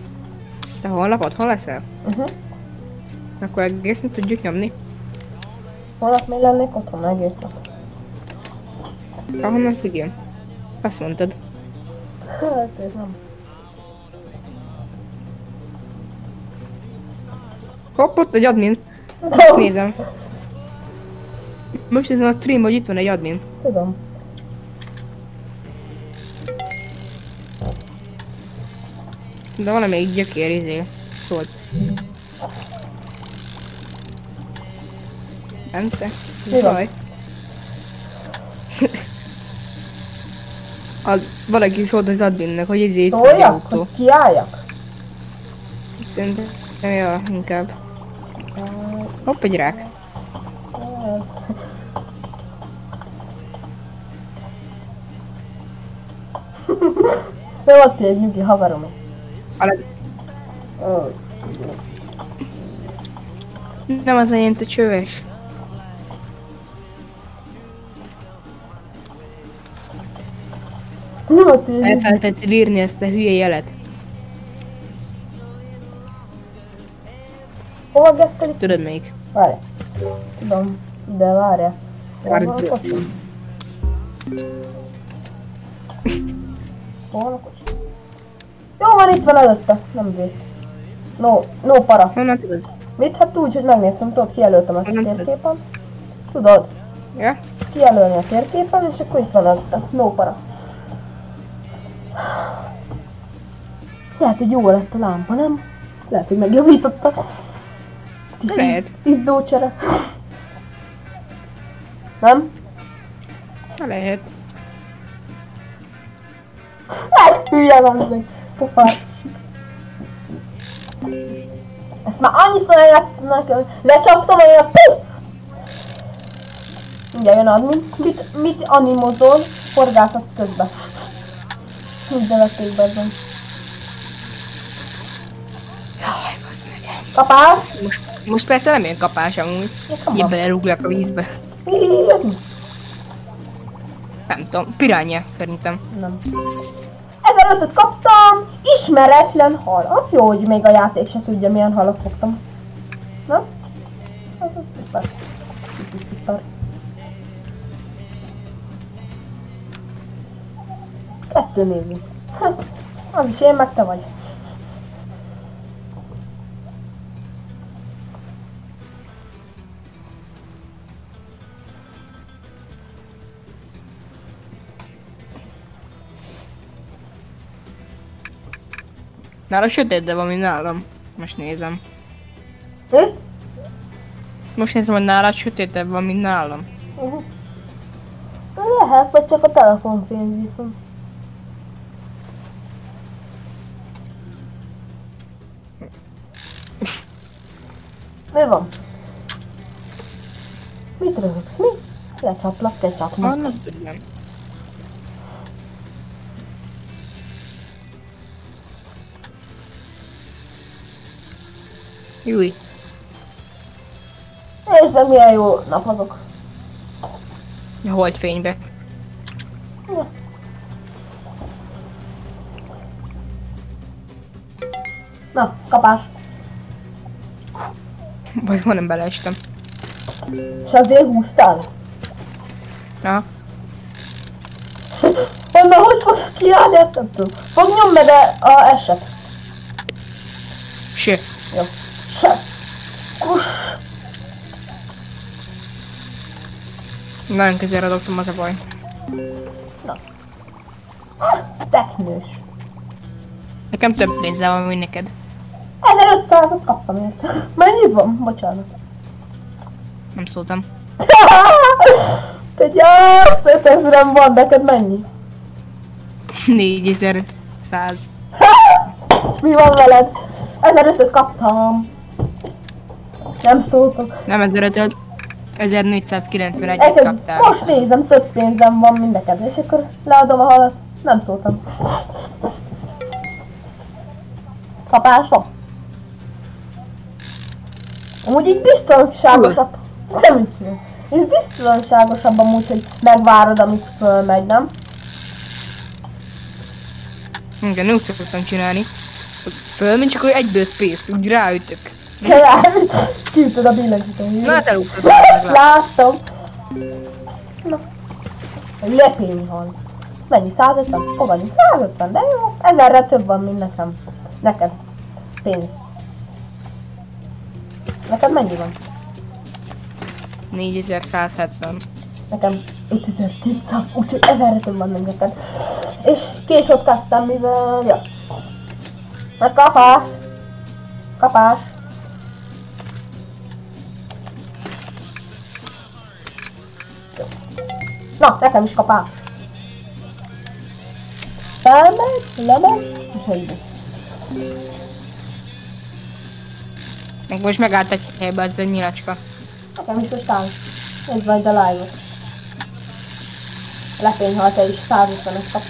Te holnap otthon leszel? Uh-huh. Akkor egészen tudjuk nyomni. Holnap még lennék otthon egész nap. Ahonnan tudjam. Azt mondtad. Hát ez nem. Hopp, ott egy admin. Nézem. Most nézem a stream, hogy itt van egy admin. Tudom. De valamelyik gyökér izé szólt. Bence? Mi van? Jaj. A, valaki szólt az adminnek, hogy izé itt van autó. hogy kiálljak? Szerintem jó, inkább. Hopp, egy rák. De ott egy nyugi haverom. A Nem az enyém, te csöves. Nem ott egy. Elfelejtettél írni ezt a hülye jelet. Hova gettelik? Tudod melyik? Várj. Tudom, de. Hol Várj, van a kocsim? Hol a? Jó van, itt van előtte. Nem vész. No, no para. Honnan tudod? Mit? Hát úgy, hogy megnéztem, tudod, kijelöltem a térképen. Tudod? Ja? Kijelölni a térképen, és akkor itt van előtte. No para. Lehet, hogy jó lett a lámpa, nem? Lehet, hogy megjavította. Lehet. Izzócsere. Nem? Lehet. Ez hülye van meg. Pofás. Ezt már annyiszor eljátszottam nekem, lecsaptam, hogy a puff! Mindjárt jön admin. Mit, mit animozol? Forgászat közben. Úgy bevették be ezen. Kapás? Most, most persze nem jön kapás amúgy. Így belerúglak a vízbe. Nem tudom, piránya szerintem. Nem. 1005-öt kaptam, ismeretlen hal. Az jó, hogy még a játék se tudja, milyen halat fogtam. Nem? Az az szuper. Szuper. Kettő nézni. Az is én, meg te vagy. Nála sötétebb van, mint nálam. Most nézem. Itt? Most nézem, hogy nálad sötétebb van, mint nálam. Uh-huh. Lehet, vagy csak a telefonfény viszont. Mi van? Mit röhögsz? Mi? Lecsaplak, te csapnak. Nem Júj. Nézd meg milyen jó nap azok. A holdfénybe. Na, kapás. Vagy majdnem beleestem. És azért húztál? Aha. Honnan, hogy fogsz kiállni, ezt nem tudom. Fog nyom meg a, a eset. Se. Jó. Kus. Nagyon közelre dobtam, az a baj. Teknős. Nekem több pénzem van, mint neked. 1500-at kaptam érte. Mennyi van? Bocsánat. Nem szóltam. Te gyász, 5000 van, neked mennyi? 4100. Mi van veled? 1500 kaptam. Nem szóltam. Nem 1500. 1491 Neked kaptál. most nézem, több pénzem van, mint neked, és akkor leadom a halat. Nem szóltam. Kapás van. Amúgy így biztonságosabb. Nem. Ez biztonságosabb amúgy, hogy megvárod, amíg fölmegy, nem? Igen, úgy szoktam csinálni. Fölmint csak hogy egyből space úgy ráütök. Kiütöd a billentyűt. Na hát elúszod. Láttam. Na. Egy lepény hal. Mennyi? 150? Fogadjunk. 150, de jó. Ezerre több van, mint nekem. Neked. Pénz. Neked mennyi van? 4170. Nekem 5200, úgyhogy ezerre több van, mint neked. És később kezdtem, mivel... Ja. Meg kapás. Na, nekem is kapás. Felmegy, lemegy, és ennyi. Meg most megállt egy helybe az a nyilacska. Nekem is most áll. Nézd majd a live-ot. Lepényhal te is 150-et kap.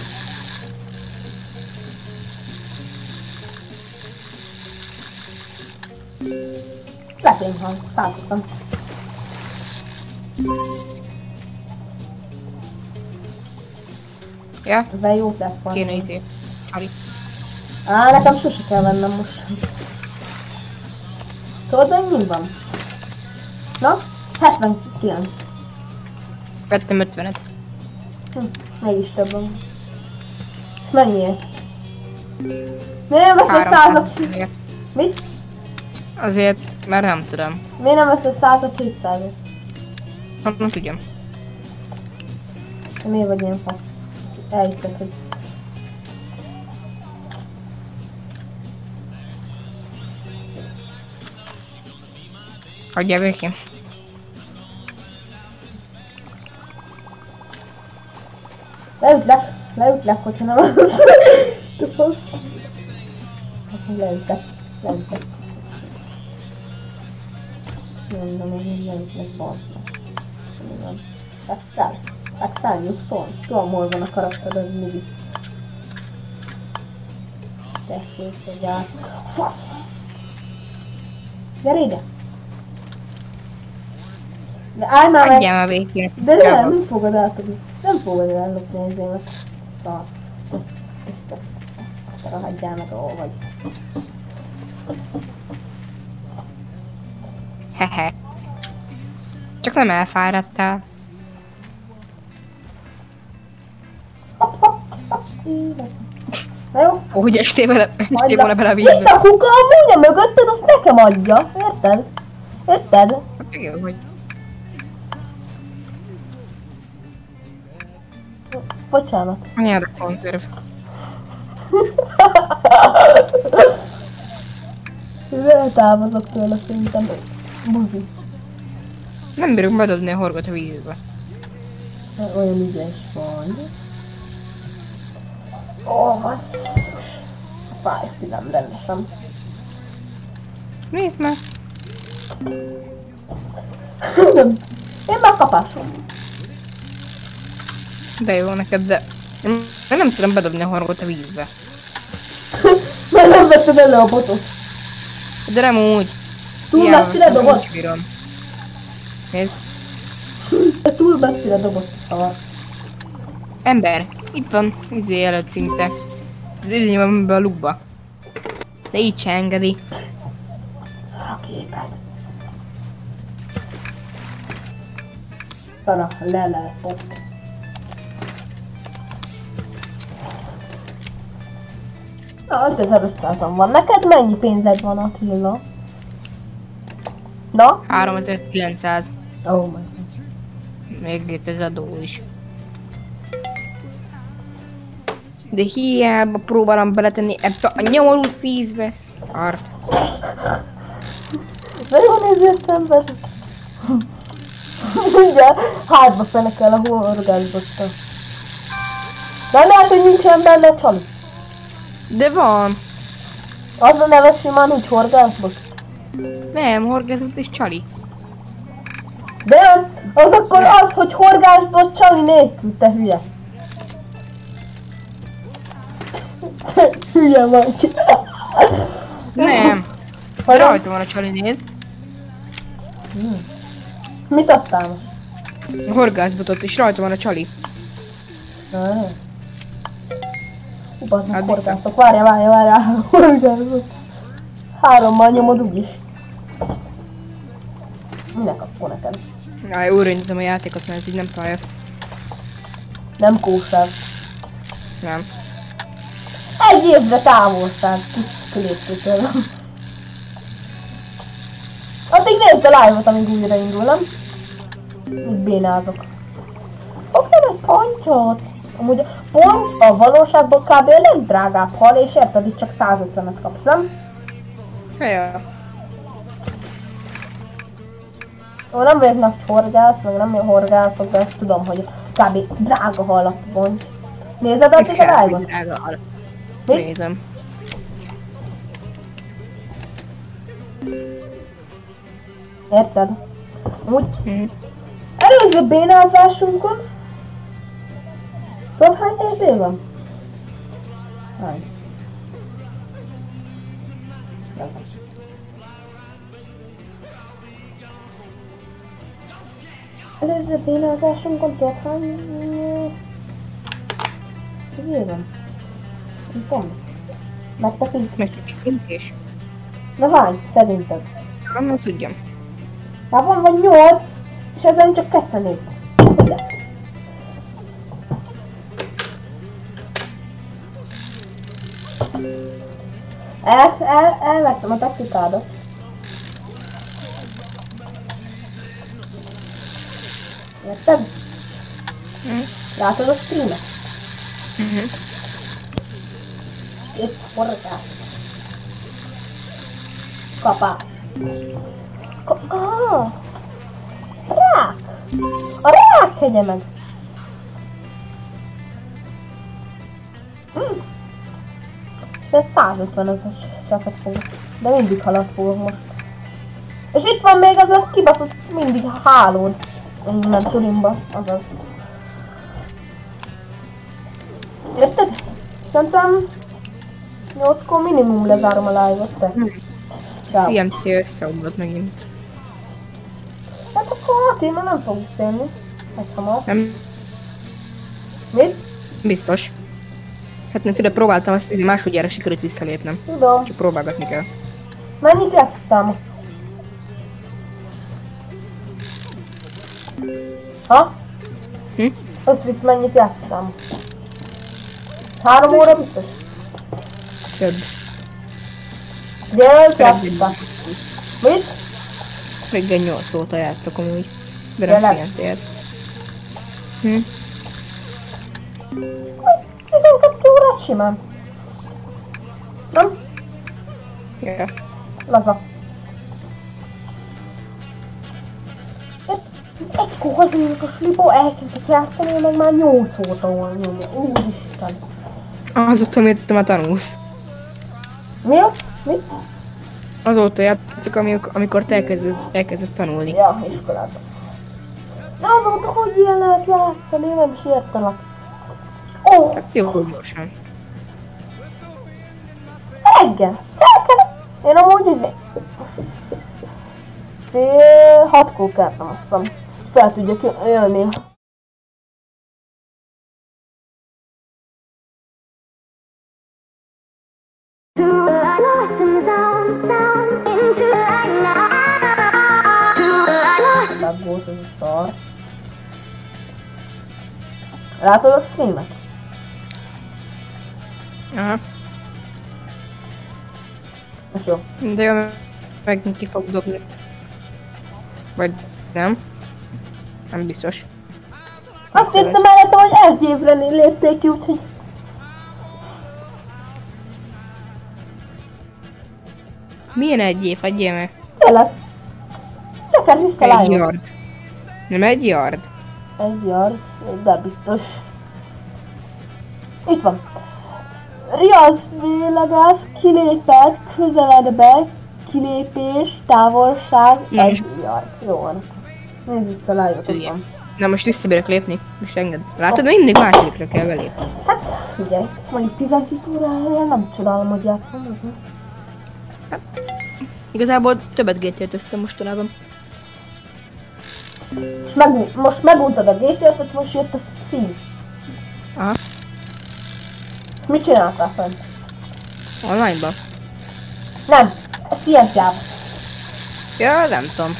Lepényhal, 150. Ja? Ezzel jót lesz van. Kéne izé. Ari. Á, nekem sose kell vennem most. Tudod, mennyi van? Na? 79. Vettem 50-et. Hm, mégis több van. És mennyiért? Miért nem veszel százat? 300. Mit? Azért, mert nem tudom. Miért nem veszel százat 700 -ért? Nem, nem tudjam. Miért vagy ilyen fasz? Elhitted, hogy... Hagyjál békén. Leütlek, leütlek, hogyha nem az. Hát leütlek, leütlek. Nem, nem, nem, leütlek, basz meg. Mi Fekszel? Fekszel, nyugszol? Tudom, hol van a karaktered, Mugi. Tessék, hogy át. Fasz! Gyere ide! De állj már meg! Hagyjál már békén. De nem, nem fogod átadni. Nem fogod ellopni az émet. Szar. Ezt a hagyjál meg, ahol vagy. Hehe. Csak nem elfáradtál. Ó, hogy estél vele, estél hagyd volna bele a Itt vízbe. a kuka, a mögötted, azt nekem adja. Érted? Érted? Hát igen, hogy Bocsánat. anyád a konzerv. távozok tőle szerintem. Buzi. Nem bírok bedobni a horgot a vízbe. Olyan ügyes vagy. Ó, basszus. Fáj fülem rendesen. Nézd már. Én már kapásom. De jó neked, de... Én nem tudom bedobni a horgot a vízbe. Mert nem vetted elő a botot. De nem úgy. Túl messzire dobott. úgy bírom. Nézd. Te túl messzire dobott a szar. Ember, itt van, izé előtt szinte. Izé van be a lukba. De így se engedi. Szar a képed. Szar a lele pop. Na, 5500-an van. Neked mennyi pénzed van, Attila? Na? 3900. Oh my god. Még itt ez adó is. De hiába próbálom beletenni ebbe a nyomorult vízbe. Szart. Jó nézett szemben. Ugye, hátba fenekel a horgázbotta. De lehet, hogy nincsen benne csali. De van. Az a neve simán úgy horgászbot. Nem, horgázott és csali. De az akkor az, hogy horgásbot csali nélkül, te hülye. Hülye vagy. Nem. Hogy rajta van a csali, nézd. Mit adtál horgászbotot és rajta van a csali. Ah. Bazd meg vissza. horgászok. Várjál, várjál, várjál. Horgászok. Hárommal nyomod úgyis. Minek akkor neked? Jaj, újra nyitom a játékot, mert ez így nem találja. Nem kóser. Nem. Egy évre távolság. Kiléptél Addig nézd a live-ot, amíg újraindul, nem? Mit bénázok. Fogtam egy poncsot. Amúgy a pont a valóságban kb. a legdrágább hal, és érted, itt csak 150-et kapsz, nem? Ja. Ó, nem vagyok nagy horgász, meg nem olyan horgászok, de ezt tudom, hogy kb. drága hal a ponty. Nézed addig a hogy live-ot? drága hal. Mi? Nézem. Érted? Úgy Mhm. előző bénázásunkon Tudod hány néző van? Hány? Előző bénázásunkon tudod hány néző van? Nem tudom. Megtekint? Megtekintés? Na hány, szerinted? Nem tudjam. Már van vagy nyolc, és ezen csak ketten néznek. Hogy lehet? El, el, elvettem a taktikádat. Érted? Mhm. Látod a streamet? Mhm. Itt forrás. Kapás. Ka- ah, rák! A rák hegye meg! Hm. És ez 150 ez a seket fogok. De mindig halat fogok most. És itt van még az a kibaszott mindig hálód. Innen Turimba, azaz. Érted? Szerintem 8-kor minimum lezárom a live-ot, te. Ciao. CMT összeomlott megint. Hát akkor hát én már nem fog visszajönni. Egy hamar. Nem Mit? biztos. Hát nem tudom, próbáltam azt, hogy másodjára sikerült visszalépnem. Tudom. Csak próbálgatni kell. Mennyit játszottál ma? Ha? Hm? Összvisz mennyit játszottál ma? Három óra biztos? Több. Gyere, játszik. Mit? Reggel 8 óta játszok amúgy. De nem szintért. Hm? 12 órát simán. Nem? Yeah. Laza. Egykor hazamegyek a slibó, elkezdek játszani, meg már 8 óta van nyomja. Úristen. ott miért te már tanulsz? Mi? a- Mi? Azóta játszok, amikor, amikor te elkezdesz, elkezdesz tanulni. Ja, iskolát az. De azóta, hogy ilyen lehet játszani, én nem is értelek. Oh, Jó, gyorsan. reggel. Én amúgy izé. Fél hatkor keltem, azt hiszem. Fel tudjak jö- jönni. Volt ez a szar. Látod a streamet? Aha. Most jó. De jó, megint ki fog dobni. Vagy nem? Nem biztos. Azt írtam mellettem, hogy egy évre lépték ki, úgyhogy Milyen egy év? Adjél meg. tényleg. Neked Egy visszalájom. yard. Nem egy yard? Egy yard, de biztos. Itt van. Riaz Vélegász kilépett közeledbe, kilépés, távolság, Na, egy és- yard. Jó van. Nézd vissza, lájott, ott van. Na most visszabérek lépni. Most enged. Látod, mindig másodikra kell belépni. Hát figyelj, mondjuk 12 órára nem csodálom, hogy játszom, az nem. Igazából többet GTA-töztem mostanában. És meg, most meguntad a GT-t, most jött a szív. Aha. Mit csináltál fent? Online-ban. Nem, a Scientiában. Ja, nem tudom.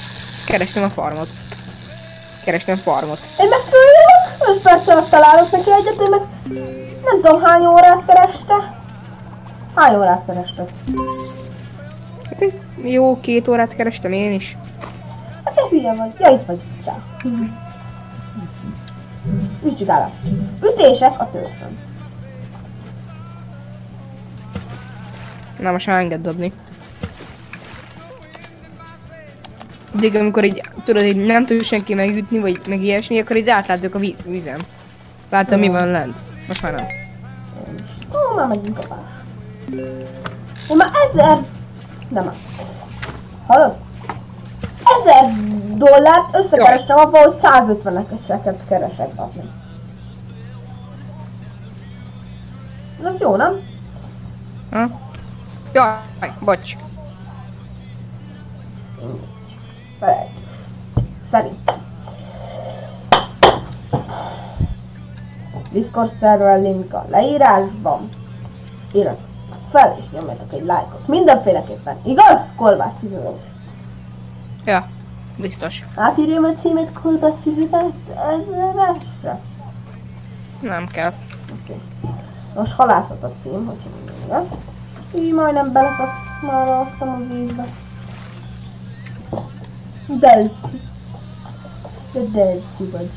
Kerestem a farmot. Kerestem a farmot. Én meg följövök, 5 perc alatt találok neki egyet, én meg nem tudom hány órát kereste. Hány órát kereste? Hát jó két órát kerestem én is. Hülye vagy. Ja, itt vagy. Csá. Vizsgálat. Ütések a törzsön. Na most már enged dobni. Addig, amikor így, tudod, így nem tud senki megütni, vagy meg ilyesmi, akkor így átlátok a vizem. Láttam, mi van lent. Most már nem. Ó, már megint kapás. Én már ezer... Nem. Hallod? Dollárt összekerestem abban, hogy 150-eseket keresek adni. Ez jó, nem? Ha? Jaj, bocs. Felejtős. Szerintem. Discord szerver link a leírásban. Irat fel és nyomjatok egy lájkot. Mindenféleképpen. Igaz? Kolbász. Ja, biztos. Átírjam a címet kolbász szízős ezresre. Nem kell. Oké. Most halászat a cím, hogyha minden igaz. Így majdnem belekap, már alsztam a vízbe. Delci. De delci vagy.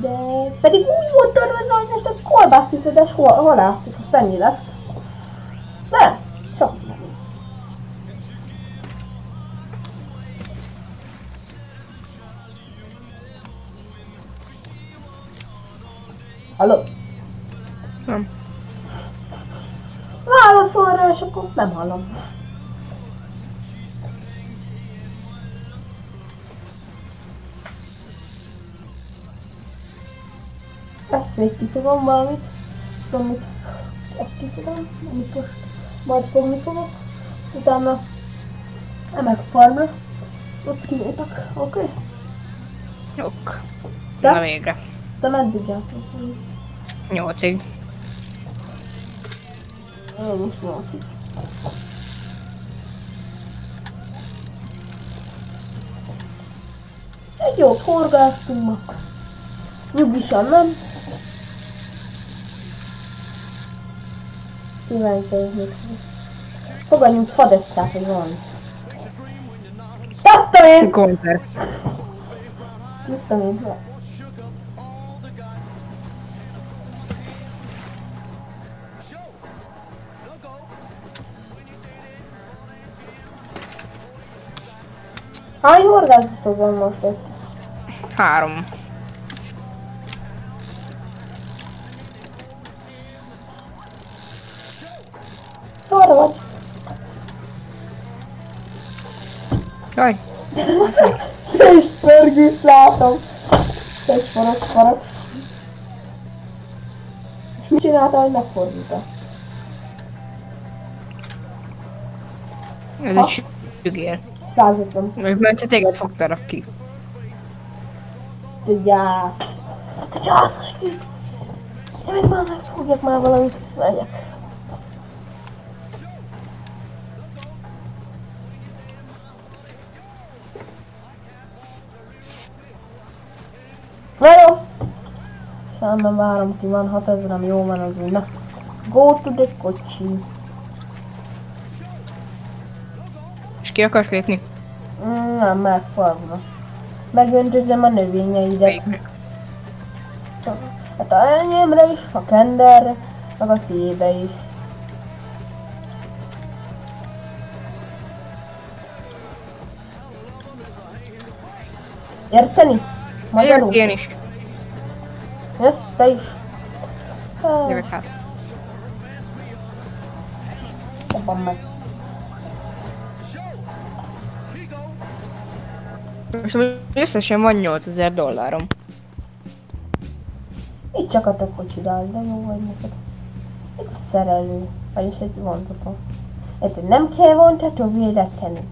De pedig úgy volt tervezve, hogy most és hol, halászik, azt ennyi lesz. Halló? Nem. Válaszol rá, és akkor nem hallom. Ezt még kifogom valamit. Amit ezt kifogom, amit most majd fogni fogok. Utána emek farmra. Ott kilépek, oké? Okay? Ok. De? Na végre. Te meddig jártunk? Nyolcig. Én most nyolcig. Egy jót horgáztunk ma. Nyugisan, nem? Kíváncsi még. Fogadjunk fadeszkát, hogy van. Tudtam én! Konter. Tudtam én. Hány horgázatok van most ezt? Három. Arra vagy. Jaj, Te is pörgős látom. Te is forogsz, forogsz. És mit csináltál, hogy megfordultál? ez Ha? egy sügér. 150. Vagy mert te téged fogtalak ki. Te gyász. Te gyászos ki. Én még már megfogjak már valamit, és megyek. Na jó. Sámban várom ki, van 6000 jó van az. Na. Go to the kocsi. És ki akarsz lépni? Mm, nem, meg farmra. Megöntözöm a növényeidet. Hát a enyémre is, a kenderre, meg a tiébe is. Érteni? Magyarul? Én is. Jössz, te is? Jövök hát. Jobban meg. Most összesen van 8000 dollárom. Itt csak a te kocsidál, de jó vagy neked. Itt a szerelő, vagyis egy vontató. Itt nem kell vontató véletlenül.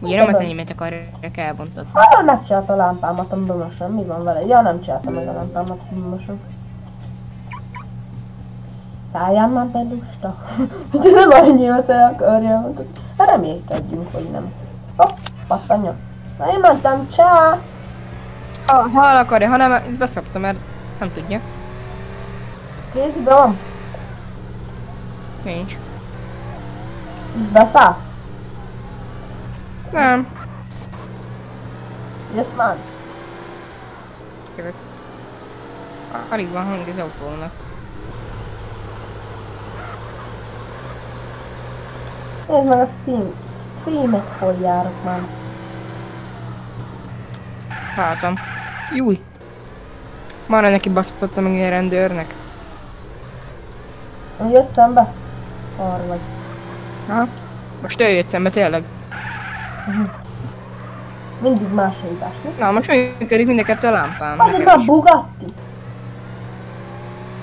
Ugye nem az enyémet akarják elbontatni. Hát megcsinálta a lámpámat, amiben mosom. Mi van vele? Ja, nem csinálta meg a lámpámat, amiben mosom. Szálljál már be, lusta. Hogyha nem annyimat el akarja, mondtuk. Hát reménykedjünk, hogy nem. Hopp, pattanjon. Na én mentem, csá! Ha, ha el akarja, ha nem, ezt beszoptam, mert nem tudja. Kézibe van. Nincs. És beszállsz. Nem. Jössz már. Jövök. Alig van hang az autónak. Nézd meg a Steam. Streamet, hol járok már. Hátam. Júj. Már neki baszottam meg egy rendőrnek. Jössz szembe? Szar vagy. Ha? Most ő jött szembe tényleg. Mindig más a hibás, mi? Na, most működik mind a kettő a lámpám. Vagy már is. Bugatti.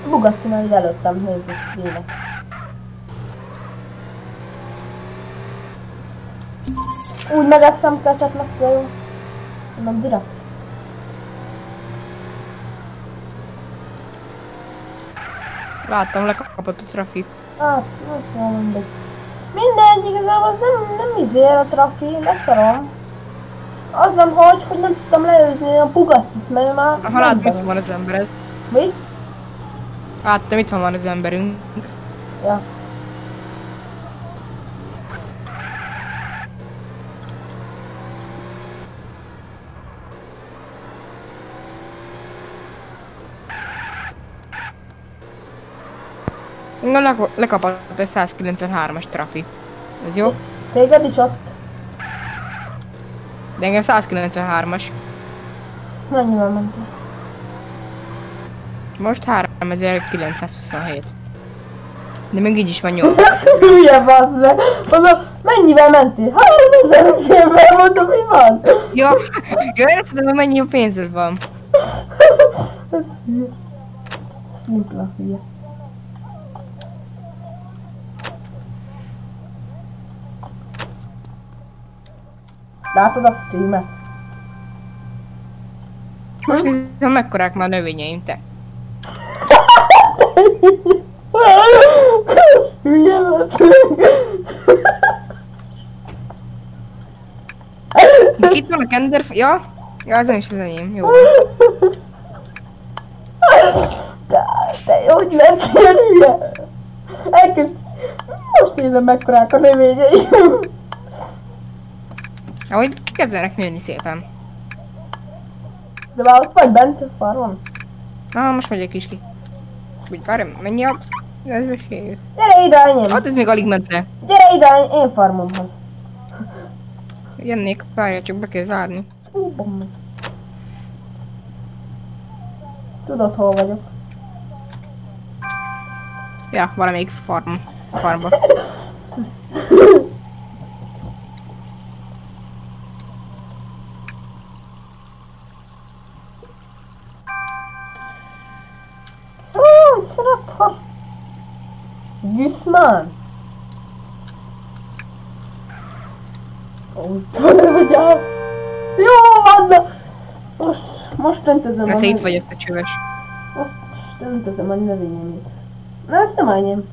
Bugatti már előttem nézni a streamet. Úgy megeszem kecsetnek, de jó. Nem direkt. Láttam, lekapott a trafik. Hát, jó mindegy. Mindegy, igazából az nem, nem izél a trafi, leszarom. Az nem hogy, hogy nem tudtam leőzni a Bugattit, mert már... Ha láttam, nem itt van az embered. Mi? Láttam, itt van az emberünk. Ja. Na, le- lekapott egy 193-as trafi. Ez jó? Téged is ott. De engem 193-as. Mennyivel mentél? Most 3927. De még így is van 8. Ez hülye bazd meg! Mondom, mennyivel mentél? 3000 évvel mondom, mi van? Jó, jó, érted, hogy mennyi pénzed van. Ez hülye. Szimpla hülye. Látod a streamet? Most nézem, mekkorák már a növényeim, te. Vagy. De itt van a kender... Ja? Ja, az nem is az enyém. Jó. De hogy lett ilyen hülye? Elkezd... Most nézem mekkorák a növényeim. Ahogy kezdenek nőni szépen. De már ott vagy bent a farmon? Na, most megyek is ki. Úgy, várj, mennyi a... Nezvesség. Gyere ide, enyém! Hát ez még alig ment le. Gyere ide, én farmomhoz. Jönnék, várja, csak be kell zárni. Bomba. Tudod, hol vagyok? Ja, valamelyik farm. Farmba. Ó, tudod, hogy az... Jó de... Most, most öntözöm a... itt vagyok, te csöves. Most öntözöm a növényemet. Na, ez nem enyém.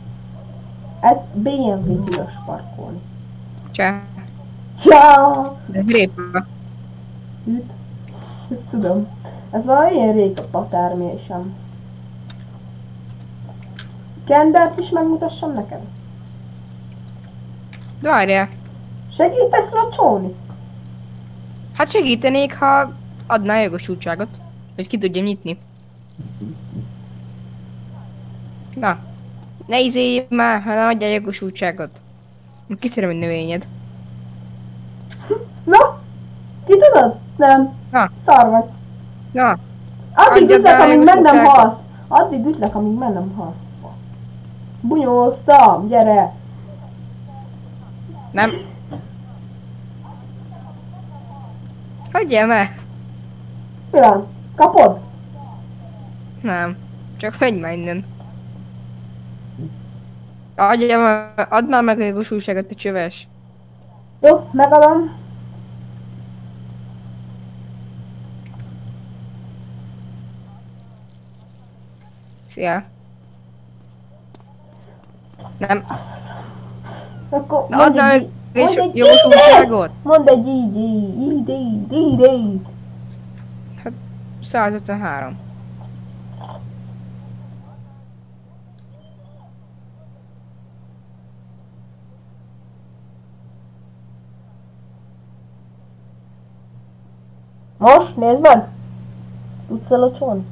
Ez BMW tilos parkolni. Csá. De ez répa. Itt. Ezt tudom. Ez valami ilyen réka termésem. Kendert is megmutassam neked? Várjál. Segítesz locsolni? Hát segítenék, ha adná jogosultságot. Hogy ki tudjam nyitni. Na. Ne izélj már, hanem adjál jogosultságot. Kiszedem egy növényed. Na? Ki tudod? Nem. Na. Szar vagy. Na, Addig ütlek, amíg meg nem halsz. Addig ütlek, amíg meg nem halsz. Bunyóztam, gyere! nem. Hagyjál már. Mi van? Kapod? Nem. Csak menj már innen. Adjál már, add már meg a jogosultságot, te csöves. Jó, megadom. Szia. Nem, Akkor Na, mondd egy, meg mondd és egy jogosultságot. ídét! Mondd egy ídét, ídét, ídét. 153. Most nézd meg! Tudsz elocsolni?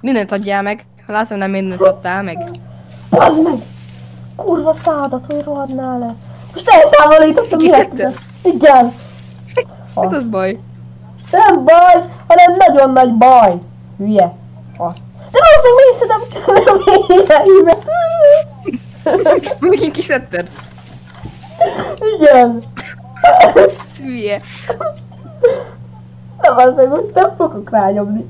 Mindent adjál meg. Látom, nem mindent adtál meg. Bazd meg! Kurva szádat, hogy rohadnál le. Most eltávolítottam miatt. Igen. Hát az baj. Nem baj, hanem nagyon nagy baj. Hülye. Fasz. De most meg mészedem körülményeimet. Megint kiszedted? Igen. Szülje. Na, az meg most nem fogok rányomni.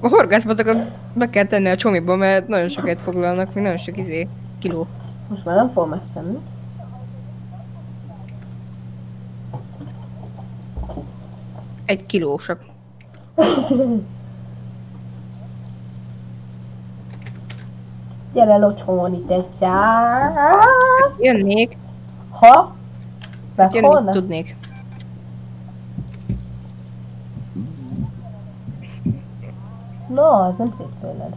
A horgászmatokat be kell tenni a csomiba, mert nagyon sokat foglalnak, még nagyon sok izé, kiló. Most már nem fogom ezt tenni. Egy kilósak. Gyere locsolni, te csár. Jönnék, Ha? Meg holnap? tudnék. Na, az nem szép tőled.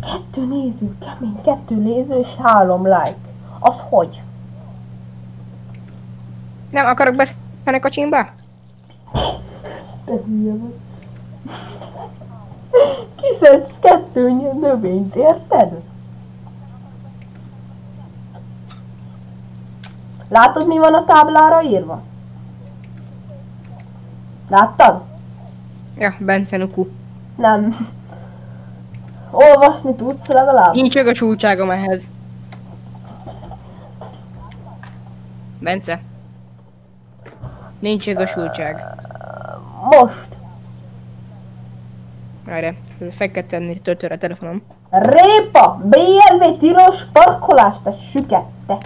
Kettő néző, kemény, kettő néző és három like. Az hogy? Nem akarok beszélni a csimba? Te hülye vagy. Kiszedsz kettő ny- növényt, érted? Látod, mi van a táblára írva? Láttad? Ja, Bence Nuku. Nem. Olvasni tudsz legalább? Nincs jogosultságom ehhez. Bence. Nincs jogosultság. Most. Kell tenni töltőre a telefonom. Répa! BMW tilos parkolás, te süket! Te,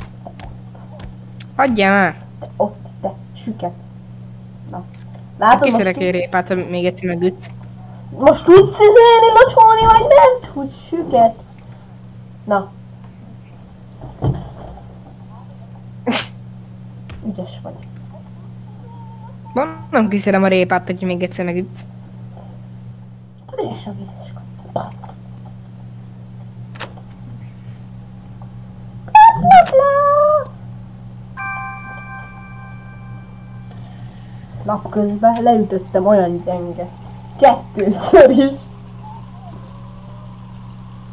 Hagyjál már! te ott, te süket! Látod, tud- egy répát, ha még egyszer megütsz. most tudsz izélni, locsolni, vagy nem tudsz, süket? Na. Ügyes vagy. Nem kiszedem a répát, hogy még egyszer megütsz. Üres a vízes Basz. Napközben leütöttem olyan gyenge. Kettőször is.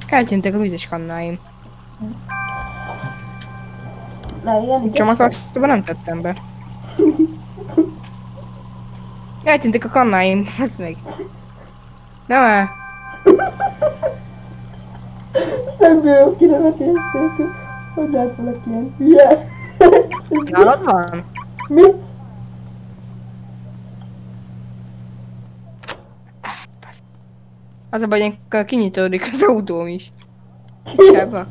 Eltűntek a vízes kannáim. Na, ilyen. Csomagtartóban nem tettem be. Eltűntek a kannáim, ez még. Nem el. Nem bírok ki nevetés nélkül. Hogy lehet valaki ilyen hülye? Nálad van? Mit? Az a baj, ilyenkor kinyitódik az autóm is. Sebba.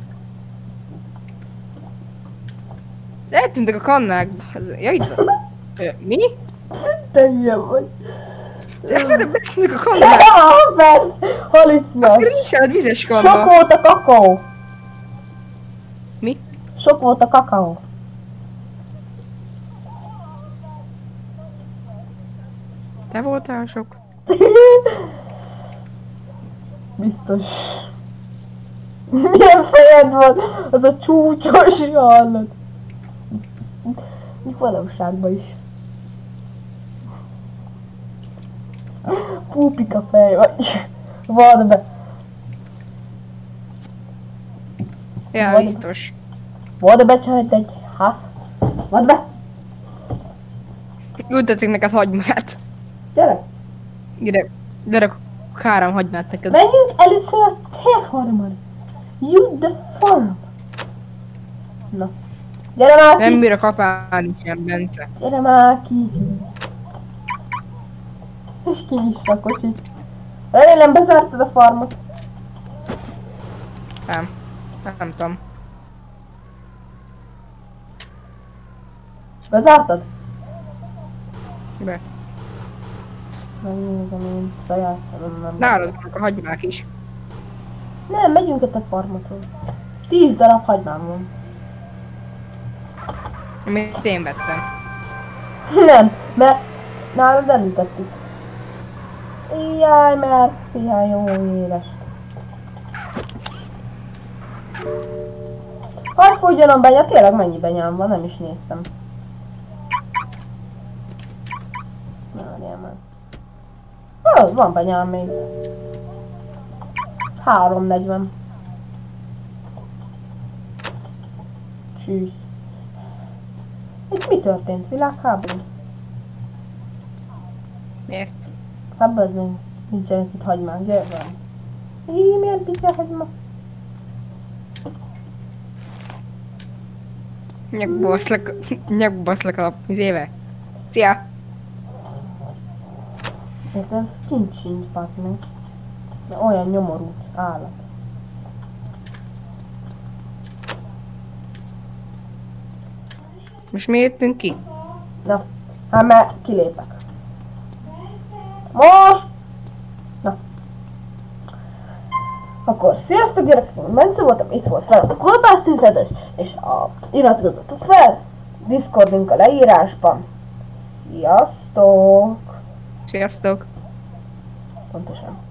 Eltűntek a kannák. Az- Ja, itt van. Mi? Te hülye vagy. Ezzel eltűntek a kannák. Ah, persze! Halicnás! Azért nincs nálad vizes Sok volt a kakaó! Mi? Sok volt a kakaó. Te voltál sok? Biztos. Milyen fejed van? Az a csúcsos hallod. Még valóságban is. Púpika fej vagy. Vad be. Ja, Vagy- biztos. Vad be csajt egy házat. Vad be. Ültetik neked hagymát. Gyere. Ide, ide három hagymát neked. Menjünk először a te farmon. You the farm. Na. Gyere már ki. Nem bírok apálni sem, Bence. Gyere már ki! És ki is a kocsit. Remélem bezártad a farmot. Nem. Nem tudom. Bezártad? Be. Megnézem én, szajás szemem nem. Nálad vannak a hagymák is. Nem, megyünk a te farmothoz. Tíz darab hagymám van. Amit én vettem. Nem, mert nálad elültettük. Jaj, mert szia jó édes. Hadd fogjanom benya, tényleg mennyi benyám van, nem is néztem. Na, várjál már. Ó, van benyám még. 340. Csűsz. Itt mi történt? Világháború? Miért? Hát az még nincsenek itt hagymák, gyere. Hí, milyen pici a hagyma? Nyagbaszlak, nyagbaszlak a izével. Szia! Ez, ez kincs sincs, bazd meg. De olyan nyomorult állat. Most mi jöttünk ki? Na, hát már kilépek. Most! Na. Akkor sziasztok gyerekek, én Bence voltam, itt volt fel a kolbásztízedes, és a iratkozzatok fel, Discord link a leírásban. Sziasztok! Sziasztok! Pontosan.